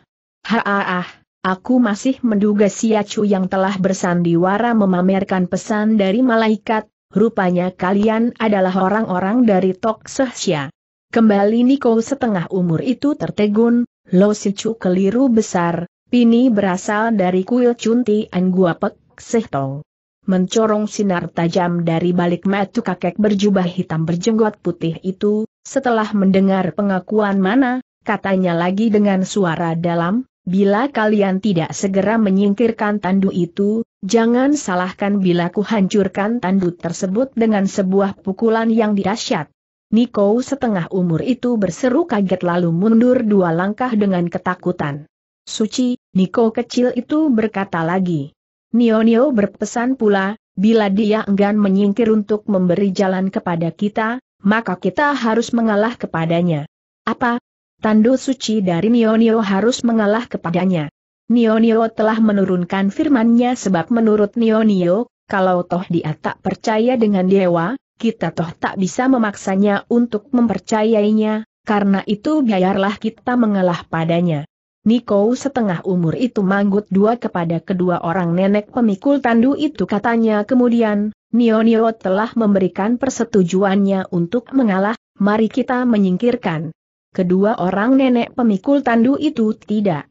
Speaker 1: ha-ah, aku masih menduga si Acu yang telah bersandiwara memamerkan pesan dari malaikat, rupanya kalian adalah orang-orang dari Tok Sehsya. Kembali Niko setengah umur itu tertegun, Lo Sicu keliru besar, Pini berasal dari kuil Cunti Angguapek Sehtong mencorong sinar tajam dari balik mata kakek berjubah hitam berjenggot putih itu, setelah mendengar pengakuan mana, katanya lagi dengan suara dalam, bila kalian tidak segera menyingkirkan tandu itu, jangan salahkan bila ku hancurkan tandu tersebut dengan sebuah pukulan yang dahsyat. Niko setengah umur itu berseru kaget lalu mundur dua langkah dengan ketakutan. Suci, Niko kecil itu berkata lagi. Nio-Nio berpesan pula, bila dia enggan menyingkir untuk memberi jalan kepada kita, maka kita harus mengalah kepadanya. Apa? Tandu suci dari Nio-Nio harus mengalah kepadanya. Nio-Nio telah menurunkan firmannya sebab menurut Nio-Nio, kalau toh dia tak percaya dengan dewa, kita toh tak bisa memaksanya untuk mempercayainya, karena itu biarlah kita mengalah padanya. Niko setengah umur itu manggut dua kepada kedua orang nenek pemikul tandu itu katanya kemudian, Nio Nio telah memberikan persetujuannya untuk mengalah, mari kita menyingkirkan. Kedua orang nenek pemikul tandu itu tidak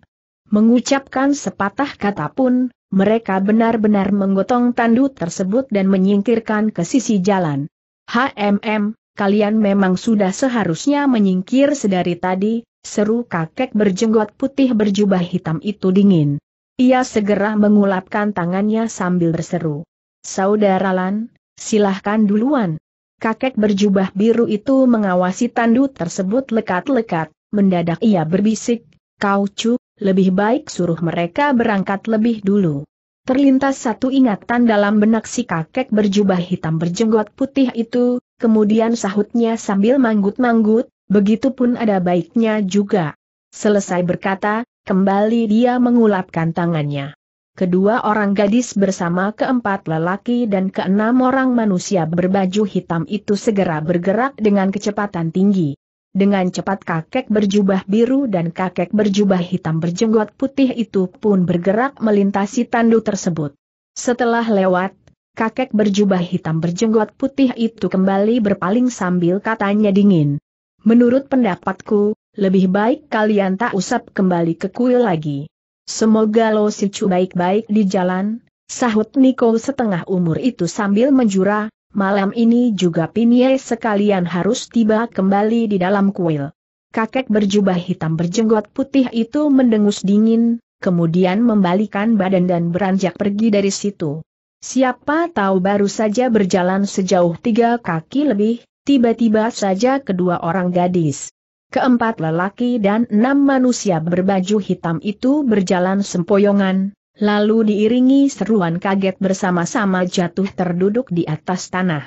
Speaker 1: mengucapkan sepatah kata pun, mereka benar-benar menggotong tandu tersebut dan menyingkirkan ke sisi jalan. HMM, kalian memang sudah seharusnya menyingkir sedari tadi, seru kakek berjenggot putih berjubah hitam itu dingin. Ia segera mengulapkan tangannya sambil berseru. Saudara Lan, silahkan duluan. Kakek berjubah biru itu mengawasi tandu tersebut lekat-lekat, mendadak ia berbisik, kau cu, lebih baik suruh mereka berangkat lebih dulu. Terlintas satu ingatan dalam benak si kakek berjubah hitam berjenggot putih itu, kemudian sahutnya sambil manggut-manggut, Begitupun ada baiknya juga. Selesai berkata, kembali dia mengulapkan tangannya. Kedua orang gadis bersama keempat lelaki dan keenam orang manusia berbaju hitam itu segera bergerak dengan kecepatan tinggi. Dengan cepat kakek berjubah biru dan kakek berjubah hitam berjenggot putih itu pun bergerak melintasi tandu tersebut. Setelah lewat, kakek berjubah hitam berjenggot putih itu kembali berpaling sambil katanya dingin. Menurut pendapatku, lebih baik kalian tak usap kembali ke kuil lagi. Semoga lo sicu baik-baik di jalan, sahut Niko setengah umur itu sambil menjura, malam ini juga Pinie sekalian harus tiba kembali di dalam kuil. Kakek berjubah hitam berjenggot putih itu mendengus dingin, kemudian membalikan badan dan beranjak pergi dari situ. Siapa tahu baru saja berjalan sejauh tiga kaki lebih, Tiba-tiba saja kedua orang gadis, keempat lelaki dan enam manusia berbaju hitam itu berjalan sempoyongan, lalu diiringi seruan kaget bersama-sama jatuh terduduk di atas tanah.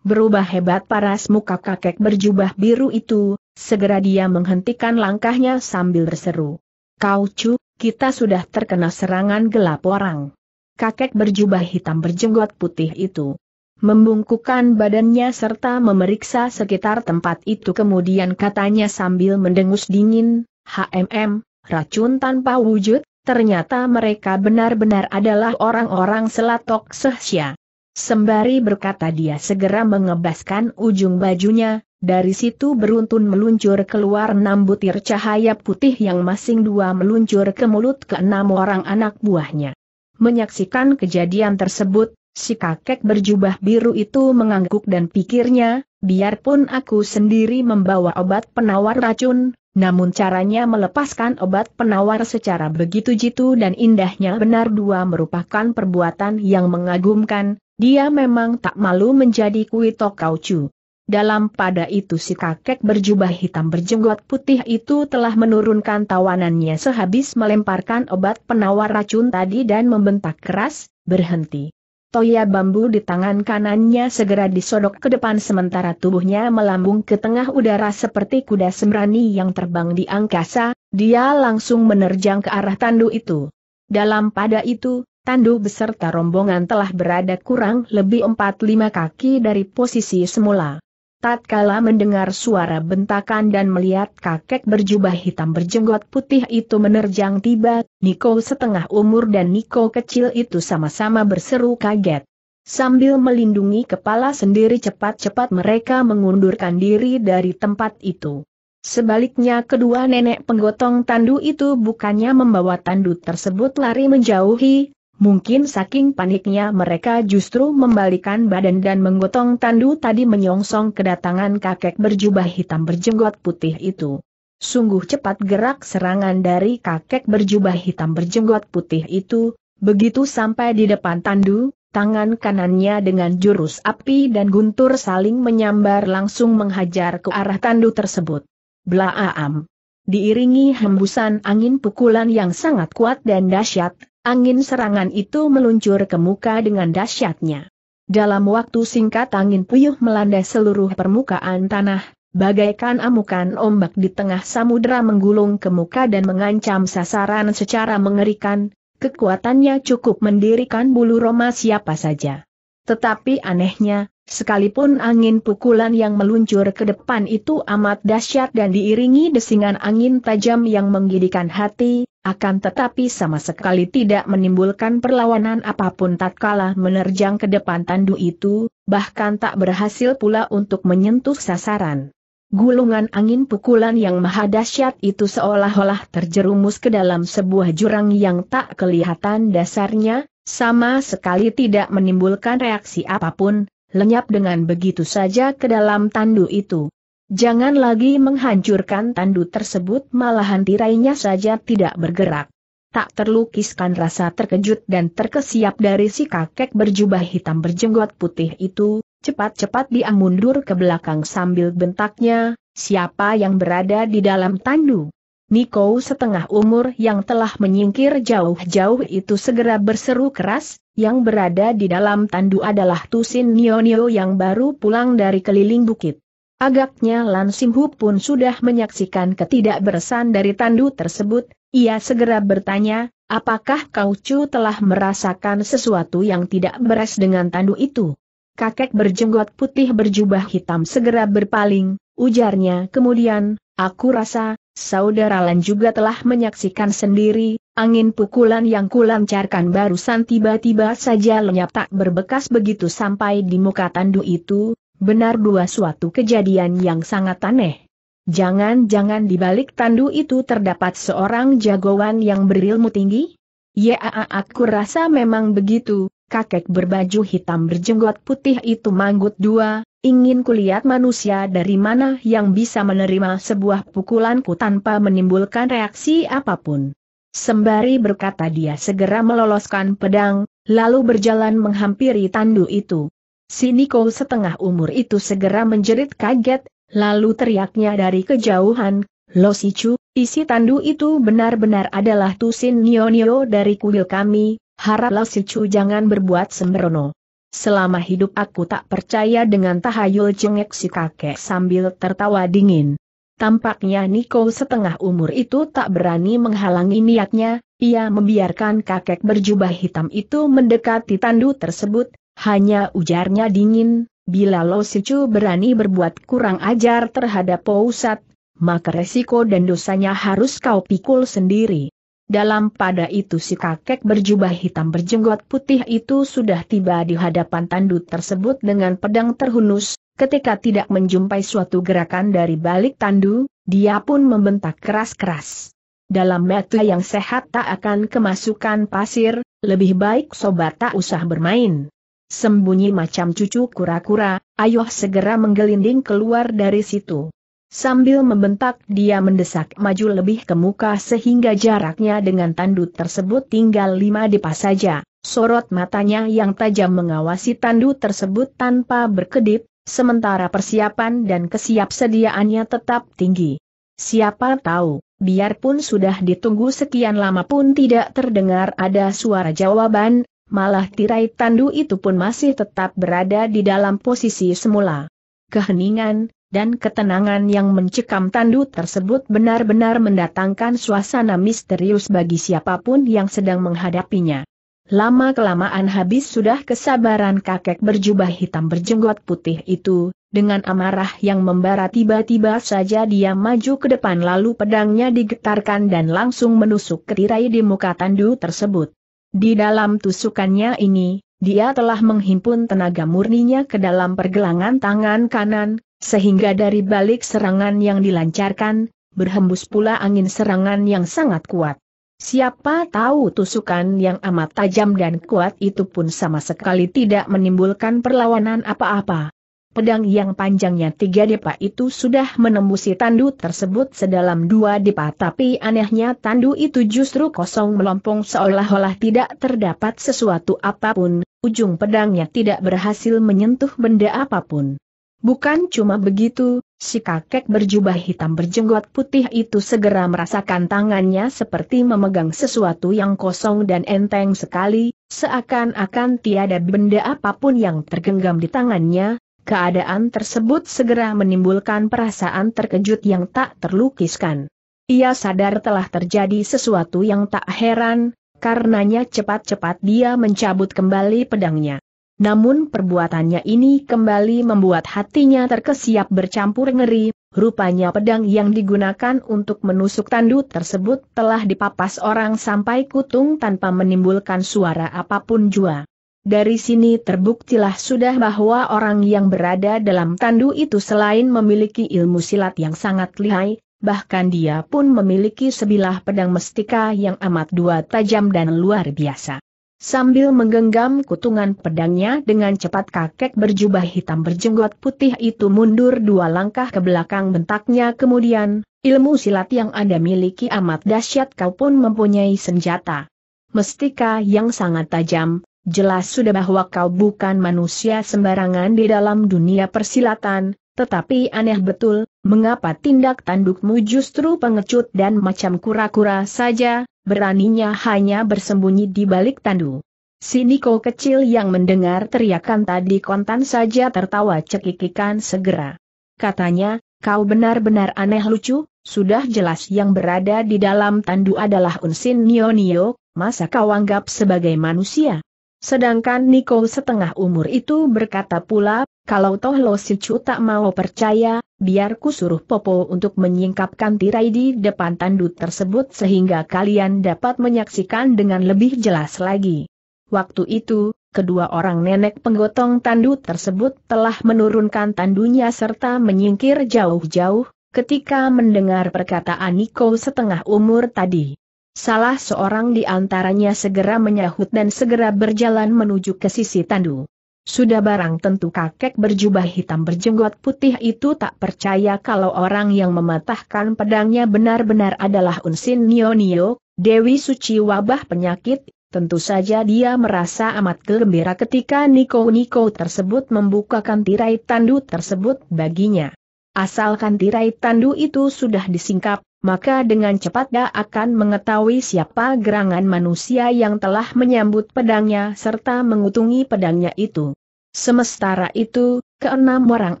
Speaker 1: Berubah hebat paras muka kakek berjubah biru itu, segera dia menghentikan langkahnya sambil berseru. Kau cu, kita sudah terkena serangan gelap orang. Kakek berjubah hitam berjenggot putih itu membungkukkan badannya serta memeriksa sekitar tempat itu kemudian katanya sambil mendengus dingin, HMM, racun tanpa wujud, ternyata mereka benar-benar adalah orang-orang selatok sehsya. Sembari berkata dia segera mengebaskan ujung bajunya, dari situ beruntun meluncur keluar enam butir cahaya putih yang masing dua meluncur ke mulut keenam orang anak buahnya. Menyaksikan kejadian tersebut, si kakek berjubah biru itu mengangguk dan pikirnya, biarpun aku sendiri membawa obat penawar racun, namun caranya melepaskan obat penawar secara begitu jitu dan indahnya benar dua merupakan perbuatan yang mengagumkan, dia memang tak malu menjadi kuito kaucu. Dalam pada itu si kakek berjubah hitam berjenggot putih itu telah menurunkan tawanannya sehabis melemparkan obat penawar racun tadi dan membentak keras, berhenti. Toya bambu di tangan kanannya segera disodok ke depan sementara tubuhnya melambung ke tengah udara seperti kuda sembrani yang terbang di angkasa, dia langsung menerjang ke arah tandu itu. Dalam pada itu, tandu beserta rombongan telah berada kurang lebih 4-5 kaki dari posisi semula. Tatkala mendengar suara bentakan dan melihat kakek berjubah hitam berjenggot putih itu menerjang tiba, Niko setengah umur dan Niko kecil itu sama-sama berseru kaget. Sambil melindungi kepala sendiri cepat-cepat mereka mengundurkan diri dari tempat itu. Sebaliknya kedua nenek penggotong tandu itu bukannya membawa tandu tersebut lari menjauhi, Mungkin saking paniknya mereka justru membalikan badan dan menggotong tandu tadi menyongsong kedatangan kakek berjubah hitam berjenggot putih itu. Sungguh cepat gerak serangan dari kakek berjubah hitam berjenggot putih itu, begitu sampai di depan tandu, tangan kanannya dengan jurus api dan guntur saling menyambar langsung menghajar ke arah tandu tersebut. Blaam. Diiringi hembusan angin pukulan yang sangat kuat dan dahsyat, Angin serangan itu meluncur ke muka dengan dahsyatnya. Dalam waktu singkat angin puyuh melanda seluruh permukaan tanah, bagaikan amukan ombak di tengah samudera menggulung ke muka dan mengancam sasaran secara mengerikan, kekuatannya cukup mendirikan bulu roma siapa saja. Tetapi anehnya, sekalipun angin pukulan yang meluncur ke depan itu amat dahsyat dan diiringi desingan angin tajam yang menggidihkan hati, akan tetapi sama sekali tidak menimbulkan perlawanan apa pun tatkala menerjang ke depan tandu itu, bahkan tak berhasil pula untuk menyentuh sasaran. Gulungan angin pukulan yang maha dahsyat itu seolah-olah terjerumus ke dalam sebuah jurang yang tak kelihatan dasarnya, sama sekali tidak menimbulkan reaksi apa pun, lenyap dengan begitu saja ke dalam tandu itu. Jangan lagi menghancurkan tandu tersebut malahan tirainya saja tidak bergerak. Tak terlukiskan rasa terkejut dan terkesiap dari si kakek berjubah hitam berjenggot putih itu, cepat-cepat dia mundur ke belakang sambil bentaknya, siapa yang berada di dalam tandu. Niko setengah umur yang telah menyingkir jauh-jauh itu segera berseru keras, yang berada di dalam tandu adalah Tusin Nionio yang baru pulang dari keliling bukit. Agaknya Lan Simhu pun sudah menyaksikan ketidakbersan dari tandu tersebut, ia segera bertanya, apakah kau Cu telah merasakan sesuatu yang tidak beres dengan tandu itu? Kakek berjenggot putih berjubah hitam segera berpaling, ujarnya kemudian, aku rasa, saudara Lan juga telah menyaksikan sendiri, angin pukulan yang kulancarkan barusan tiba-tiba saja lenyap tak berbekas begitu sampai di muka tandu itu, benar dua suatu kejadian yang sangat aneh. Jangan-jangan di balik tandu itu terdapat seorang jagoan yang berilmu tinggi? Ya aku rasa memang begitu, kakek berbaju hitam berjenggot putih itu manggut dua, ingin kulihat manusia dari mana yang bisa menerima sebuah pukulanku tanpa menimbulkan reaksi apa pun. Sembari berkata dia segera meloloskan pedang, lalu berjalan menghampiri tandu itu. Si Niko setengah umur itu segera menjerit kaget, lalu teriaknya dari kejauhan, Lo Sicu, isi tandu itu benar-benar adalah Tusin Nionio dari kuil kami, harap Lo Sicu jangan berbuat sembrono. Selama hidup aku tak percaya dengan tahayul jengek si kakek sambil tertawa dingin. Tampaknya Niko setengah umur itu tak berani menghalangi niatnya, ia membiarkan kakek berjubah hitam itu mendekati tandu tersebut, hanya ujarnya dingin, bila Lo Sicu berani berbuat kurang ajar terhadap Pousat, maka resiko dan dosanya harus kau pikul sendiri. Dalam pada itu si kakek berjubah hitam berjenggot putih itu sudah tiba di hadapan tandu tersebut dengan pedang terhunus, ketika tidak menjumpai suatu gerakan dari balik tandu, dia pun membentak keras-keras. Dalam mata yang sehat tak akan kemasukan pasir, lebih baik sobat tak usah bermain. Sembunyi macam cucu kura-kura, ayo segera menggelinding keluar dari situ. Sambil membentak dia mendesak maju lebih ke muka sehingga jaraknya dengan tanduk tersebut tinggal lima dipas saja. Sorot matanya yang tajam mengawasi tanduk tersebut tanpa berkedip, sementara persiapan dan kesiapsediaannya tetap tinggi. Siapa tahu, biarpun sudah ditunggu sekian lama pun tidak terdengar ada suara jawaban, malah tirai tandu itu pun masih tetap berada di dalam posisi semula. Keheningan, dan ketenangan yang mencekam tandu tersebut benar-benar mendatangkan suasana misterius bagi siapa pun yang sedang menghadapinya. Lama-kelamaan habis sudah kesabaran kakek berjubah hitam berjenggot putih itu, dengan amarah yang membara tiba-tiba saja dia maju ke depan lalu pedangnya digetarkan dan langsung menusuk ke tirai di muka tandu tersebut. Di dalam tusukannya ini, dia telah menghimpun tenaga murninya ke dalam pergelangan tangan kanan, sehingga dari balik serangan yang dilancarkan, berhembus pula angin serangan yang sangat kuat. Siapa tahu tusukan yang amat tajam dan kuat itu pun sama sekali tidak menimbulkan perlawanan apa-apa. Pedang yang panjangnya tiga depa itu sudah menembusi tandu tersebut sedalam dua depa tapi anehnya tandu itu justru kosong melompong seolah-olah tidak terdapat sesuatu apa pun, ujung pedangnya tidak berhasil menyentuh benda apa pun. Bukan cuma begitu, si kakek berjubah hitam berjenggot putih itu segera merasakan tangannya seperti memegang sesuatu yang kosong dan enteng sekali, seakan-akan tiada benda apa pun yang tergenggam di tangannya, keadaan tersebut segera menimbulkan perasaan terkejut yang tak terlukiskan. Ia sadar telah terjadi sesuatu yang tak heran, karenanya cepat-cepat dia mencabut kembali pedangnya. Namun perbuatannya ini kembali membuat hatinya terkesiap bercampur ngeri, rupanya pedang yang digunakan untuk menusuk tandu tersebut telah dipapas orang sampai kutung tanpa menimbulkan suara apa pun jua. Dari sini terbuktilah sudah bahwa orang yang berada dalam tandu itu selain memiliki ilmu silat yang sangat lihai, bahkan dia pun memiliki sebilah pedang mestika yang amat dua tajam dan luar biasa. Sambil menggenggam kutungan pedangnya dengan cepat kakek berjubah hitam berjenggot putih itu mundur dua langkah ke belakang bentaknya kemudian, ilmu silat yang Anda miliki amat dahsyat kau pun mempunyai senjata. Mestika yang sangat tajam, jelas sudah bahwa kau bukan manusia sembarangan di dalam dunia persilatan, tetapi aneh betul, mengapa tindak tandukmu justru pengecut dan macam kura-kura saja, beraninya hanya bersembunyi di balik tandu. Si Niko kecil yang mendengar teriakan tadi kontan saja tertawa cekikikan segera. Katanya, kau benar-benar aneh lucu, sudah jelas yang berada di dalam tandu adalah Unsin Nio Nio, masa kau anggap sebagai manusia? Sedangkan Niko setengah umur itu berkata pula, kalau toh lo si Cu tak mau percaya, biar ku suruh Popo untuk menyingkapkan tirai di depan tanduk tersebut sehingga kalian dapat menyaksikan dengan lebih jelas lagi. Waktu itu, kedua orang nenek penggotong tanduk tersebut telah menurunkan tandunya serta menyingkir jauh-jauh, ketika mendengar perkataan Niko setengah umur tadi. Salah seorang di antaranya segera menyahut dan segera berjalan menuju ke sisi tandu. Sudah barang tentu kakek berjubah hitam berjenggot putih itu tak percaya kalau orang yang mematahkan pedangnya benar-benar adalah Unsin Nio Nio, Dewi Suci wabah penyakit, tentu saja dia merasa amat gembira ketika Niko-Niko tersebut membukakan tirai tandu tersebut baginya. Asalkan tirai tandu itu sudah disingkap, maka dengan cepat dia akan mengetahui siapa gerangan manusia yang telah menyambut pedangnya serta mengutungi pedangnya itu. Semestara itu, keenam orang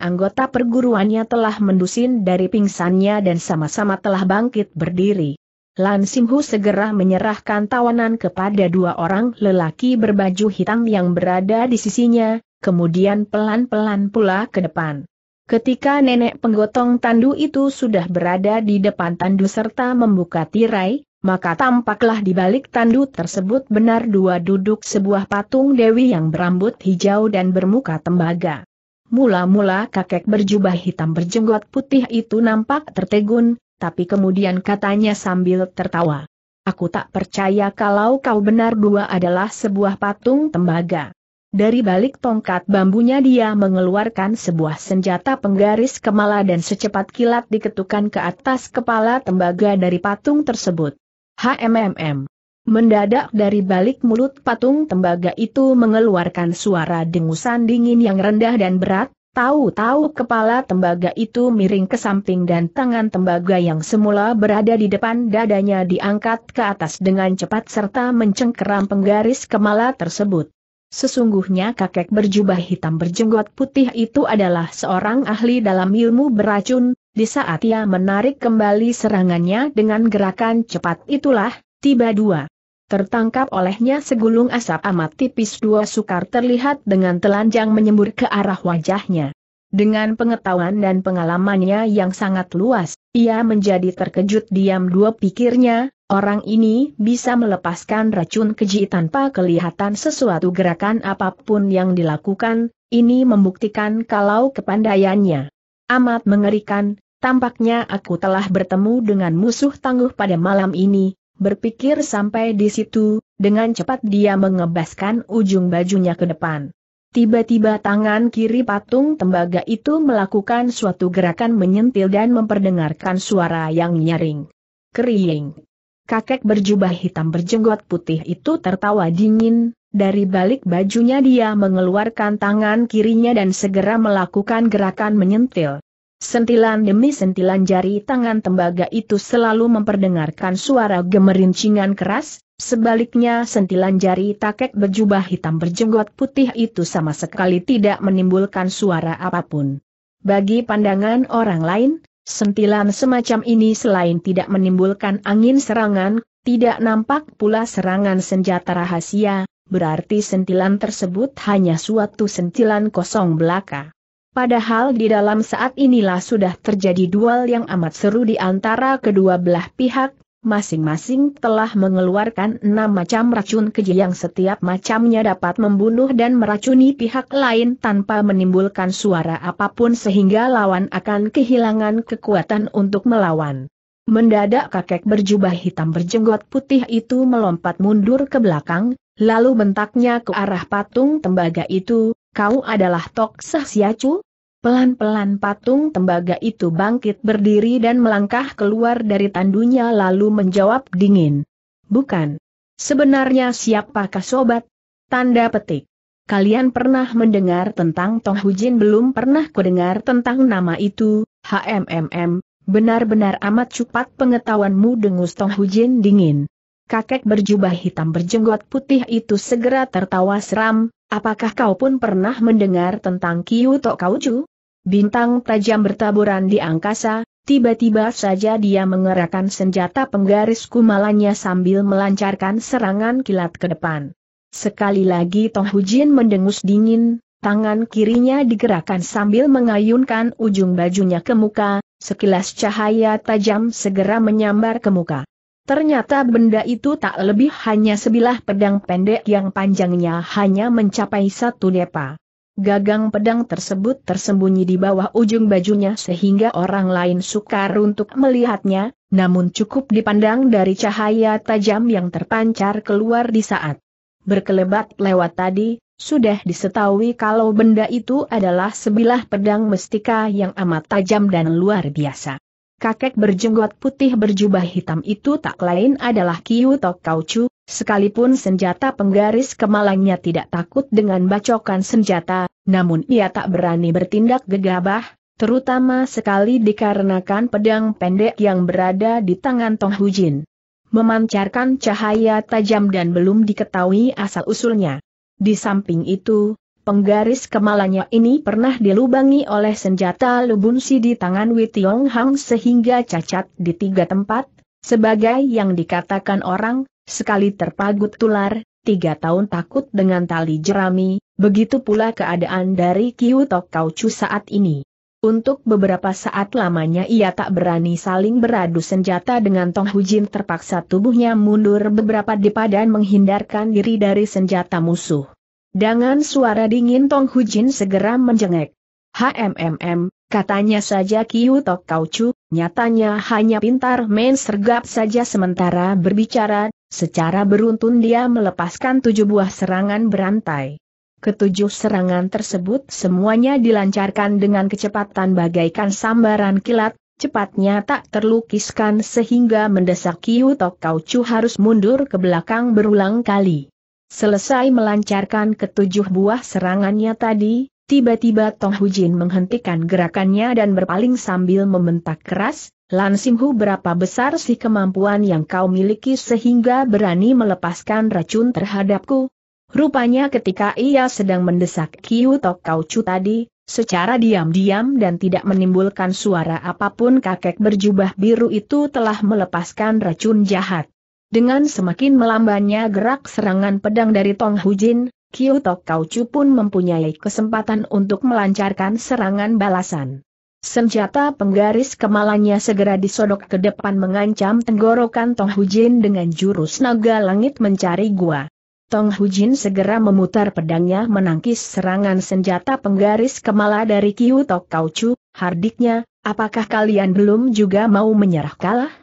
Speaker 1: anggota perguruannya telah mendusin dari pingsannya dan sama-sama telah bangkit berdiri. Lan Simhu segera menyerahkan tawanan kepada dua orang lelaki berbaju hitam yang berada di sisinya, kemudian pelan-pelan pula ke depan. Ketika nenek penggotong tandu itu sudah berada di depan tandu serta membuka tirai, maka tampaklah di balik tandu tersebut benar dua duduk sebuah patung dewi yang berambut hijau dan bermuka tembaga. Mula-mula kakek berjubah hitam berjenggot putih itu nampak tertegun, tapi kemudian katanya sambil tertawa. Aku tak percaya kalau kau benar dua adalah sebuah patung tembaga. Dari balik tongkat bambunya dia mengeluarkan sebuah senjata penggaris kemala dan secepat kilat diketukan ke atas kepala tembaga dari patung tersebut. HMMM. Mendadak dari balik mulut patung tembaga itu mengeluarkan suara dengusan dingin yang rendah dan berat, tahu-tahu kepala tembaga itu miring ke samping dan tangan tembaga yang semula berada di depan dadanya diangkat ke atas dengan cepat serta mencengkeram penggaris kemala tersebut. Sesungguhnya kakek berjubah hitam berjenggot putih itu adalah seorang ahli dalam ilmu beracun, di saat ia menarik kembali serangannya dengan gerakan cepat itulah, tiba dua. Tertangkap olehnya segulung asap amat tipis dua sukar terlihat dengan telanjang menyembur ke arah wajahnya. Dengan pengetahuan dan pengalamannya yang sangat luas, ia menjadi terkejut diam dua pikirnya, orang ini bisa melepaskan racun keji tanpa kelihatan sesuatu gerakan apa pun yang dilakukan, ini membuktikan kalau kepandaiannya amat mengerikan, tampaknya aku telah bertemu dengan musuh tangguh pada malam ini, Berpikir sampai di situ, dengan cepat dia mengebaskan ujung bajunya ke depan. Tiba-tiba tangan kiri patung tembaga itu melakukan suatu gerakan menyentil dan memperdengarkan suara yang nyaring. Kering. Kakek berjubah hitam berjenggot putih itu tertawa dingin, dari balik bajunya dia mengeluarkan tangan kirinya dan segera melakukan gerakan menyentil. Sentilan demi sentilan jari tangan tembaga itu selalu memperdengarkan suara gemerincingan keras, sebaliknya sentilan jari takek berjubah hitam berjenggot putih itu sama sekali tidak menimbulkan suara apa pun. Bagi pandangan orang lain, sentilan semacam ini selain tidak menimbulkan angin serangan, tidak nampak pula serangan senjata rahasia, berarti sentilan tersebut hanya suatu sentilan kosong belaka. Padahal di dalam saat inilah sudah terjadi duel yang amat seru di antara kedua belah pihak, masing-masing telah mengeluarkan enam macam racun keji yang setiap macamnya dapat membunuh dan meracuni pihak lain tanpa menimbulkan suara apa pun sehingga lawan akan kehilangan kekuatan untuk melawan. Mendadak kakek berjubah hitam berjenggot putih itu melompat mundur ke belakang, lalu bentaknya ke arah patung tembaga itu, kau adalah Tok Sahsiacu? Pelan-pelan patung tembaga itu bangkit berdiri dan melangkah keluar dari tandunya lalu menjawab dingin. Bukan. Sebenarnya siapakah sobat? Tanda petik. Kalian pernah mendengar tentang Tong Hujin belum pernah kudengar tentang nama itu, HMMM, benar-benar amat cepat pengetahuanmu dengus Tong Hujin dingin. Kakek berjubah hitam berjenggot putih itu segera tertawa seram, apakah kau pun pernah mendengar tentang Kiu Tok Kaucu? Bintang tajam bertaburan di angkasa, tiba-tiba saja dia mengerahkan senjata penggaris kumalannya sambil melancarkan serangan kilat ke depan. Sekali lagi Tong Hujin mendengus dingin, tangan kirinya digerakkan sambil mengayunkan ujung bajunya ke muka, sekilas cahaya tajam segera menyambar ke muka. Ternyata benda itu tak lebih hanya sebilah pedang pendek yang panjangnya hanya mencapai satu depa. Gagang pedang tersebut tersembunyi di bawah ujung bajunya sehingga orang lain sukar untuk melihatnya, namun cukup dipandang dari cahaya tajam yang terpancar keluar di saat berkelebat lewat tadi, sudah disetahui kalau benda itu adalah sebilah pedang mestika yang amat tajam dan luar biasa. Kakek berjenggot putih berjubah hitam itu tak lain adalah Kiu Tok Kaucu, sekalipun senjata penggaris kemalangnya tidak takut dengan bacokan senjata, namun ia tak berani bertindak gegabah, terutama sekali dikarenakan pedang pendek yang berada di tangan Tong Hujin. Memancarkan cahaya tajam dan belum diketahui asal-usulnya. Di samping itu, Penggaris kemalannya ini pernah dilubangi oleh senjata lubunsi di tangan Witiong Hang sehingga cacat di tiga tempat, sebagai yang dikatakan orang, sekali terpagut tular, tiga tahun takut dengan tali jerami, begitu pula keadaan dari Kiu Tok Kaucu saat ini. Untuk beberapa saat lamanya ia tak berani saling beradu senjata dengan Tong Hujin terpaksa tubuhnya mundur beberapa depa dan menghindarkan diri dari senjata musuh. Dengan suara dingin Tong Hujin segera menjengek. HMMM, katanya saja Kiu Tok Kaucu, nyatanya hanya pintar main sergap saja sementara berbicara, secara beruntun dia melepaskan tujuh buah serangan berantai. Ketujuh serangan tersebut semuanya dilancarkan dengan kecepatan bagaikan sambaran kilat, cepatnya tak terlukiskan sehingga mendesak Kiu Tok Kaucu harus mundur ke belakang berulang kali. Selesai melancarkan ketujuh buah serangannya tadi, tiba-tiba Tong Hujin menghentikan gerakannya dan berpaling sambil membentak keras, Lan Simhu berapa besar sih kemampuan yang kau miliki sehingga berani melepaskan racun terhadapku? Rupanya ketika ia sedang mendesak Kiu Tok Kaucu tadi, Secara diam-diam dan tidak menimbulkan suara apa pun kakek berjubah biru itu telah melepaskan racun jahat. Dengan semakin melambannya gerak serangan pedang dari Tong Hujin, Tok Kaucu pun mempunyai kesempatan untuk melancarkan serangan balasan. Senjata penggaris kemalannya segera disodok ke depan mengancam tenggorokan Tong Hujin dengan jurus naga langit mencari gua. Tong Hujin segera memutar pedangnya menangkis serangan senjata penggaris kemala dari Kiu Tok Kaucu, hardiknya, apakah kalian belum juga mau menyerah kalah?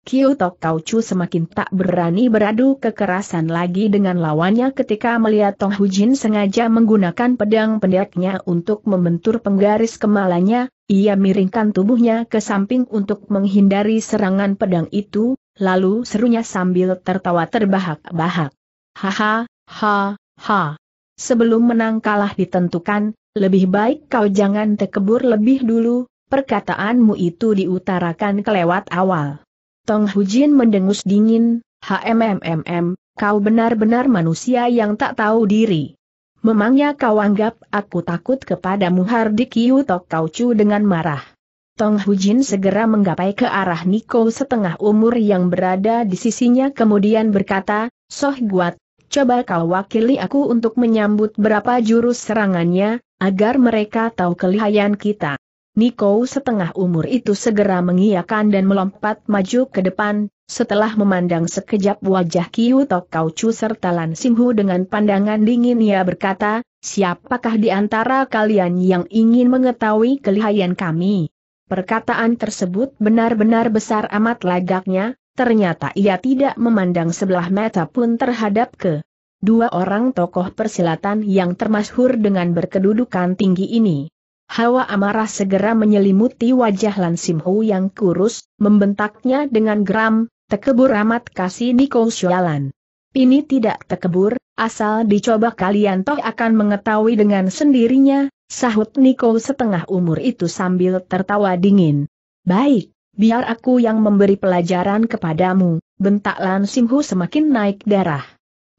Speaker 1: Kiu Tok Kaucu semakin tak berani beradu kekerasan lagi dengan lawannya ketika melihat Tong Hujin sengaja menggunakan pedang pendeknya untuk membentur penggaris kemalanya, ia miringkan tubuhnya ke samping untuk menghindari serangan pedang itu, lalu serunya sambil tertawa terbahak-bahak. Haha, ha, ha. Sebelum menang kalah ditentukan, lebih baik kau jangan tekebur lebih dulu, perkataanmu itu diutarakan kelewat awal. Tong Hujin mendengus dingin, HMMMM, kau benar-benar manusia yang tak tahu diri. Memangnya kau anggap aku takut kepadamu Hardik Yu Tok Kaucu dengan marah. Tong Hujin segera menggapai ke arah Niko setengah umur yang berada di sisinya kemudian berkata, Soh Guat, coba kau wakili aku untuk menyambut berapa jurus serangannya, agar mereka tahu kelihayan kita. Niko setengah umur itu segera mengiyakan dan melompat maju ke depan, setelah memandang sekejap wajah Kiu Tok Kaucu serta Lan Simhu dengan pandangan dingin ia berkata, siapakah di antara kalian yang ingin mengetahui kelihayan kami? Perkataan tersebut benar-benar besar amat lagaknya, ternyata ia tidak memandang sebelah mata pun terhadap ke dua orang tokoh persilatan yang termasyhur dengan berkedudukan tinggi ini. Hawa amarah segera menyelimuti wajah Lan Simhu yang kurus, membentaknya dengan geram, tekebur amat kasih Niko Syalan. Ini tidak tekebur, asal dicoba kalian toh akan mengetahui dengan sendirinya, sahut Niko setengah umur itu sambil tertawa dingin. Baik, biar aku yang memberi pelajaran kepadamu, bentak Lan Simhu semakin naik darah.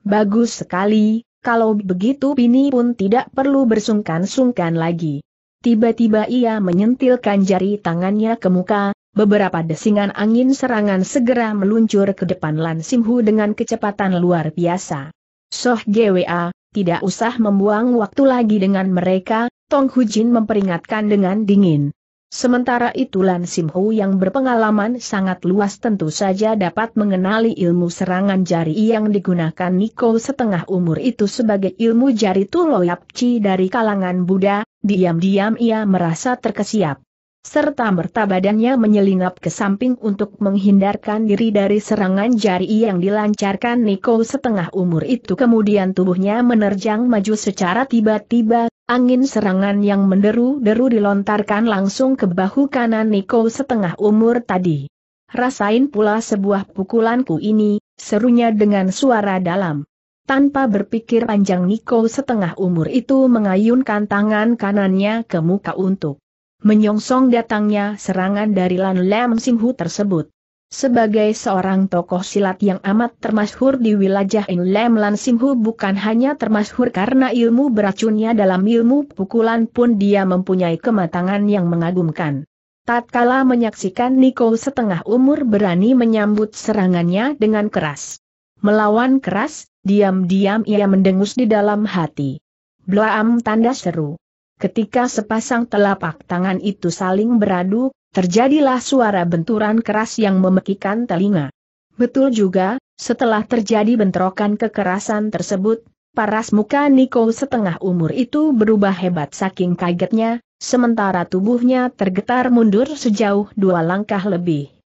Speaker 1: Bagus sekali, kalau begitu Pini pun tidak perlu bersungkan-sungkan lagi. Tiba-tiba ia menyentilkan jari tangannya ke muka, beberapa desingan angin serangan segera meluncur ke depan Lan Simhu dengan kecepatan luar biasa. Soh GWA, tidak usah membuang waktu lagi dengan mereka, Tong Hujin memperingatkan dengan dingin. Sementara itu Lan Simhu yang berpengalaman sangat luas tentu saja dapat mengenali ilmu serangan jari yang digunakan Niko setengah umur itu sebagai ilmu jari Tuloyapci dari kalangan Buddha, diam-diam ia merasa terkesiap. Serta merta badannya menyelinap ke samping untuk menghindarkan diri dari serangan jari yang dilancarkan Niko setengah umur itu kemudian tubuhnya menerjang maju secara tiba-tiba, Angin serangan yang menderu-deru dilontarkan langsung ke bahu kanan Niko setengah umur tadi. Rasain pula sebuah pukulanku ini, serunya dengan suara dalam. Tanpa berpikir panjang Niko setengah umur itu mengayunkan tangan kanannya ke muka untuk menyongsong datangnya serangan dari Lan Lam Singhu tersebut. Sebagai seorang tokoh silat yang amat termasyhur di wilayah In Lem Lan Simhu bukan hanya termasyhur karena ilmu beracunnya dalam ilmu pukulan pun dia mempunyai kematangan yang mengagumkan. Tatkala menyaksikan Niko setengah umur berani menyambut serangannya dengan keras. Melawan keras, diam-diam ia mendengus di dalam hati. Blaam tanda seru. Ketika sepasang telapak tangan itu saling beradu, terjadilah suara benturan keras yang memekikan telinga. Betul juga, setelah terjadi bentrokan kekerasan tersebut, paras muka Niko setengah umur itu berubah hebat saking kagetnya, sementara tubuhnya tergetar mundur sejauh dua langkah lebih.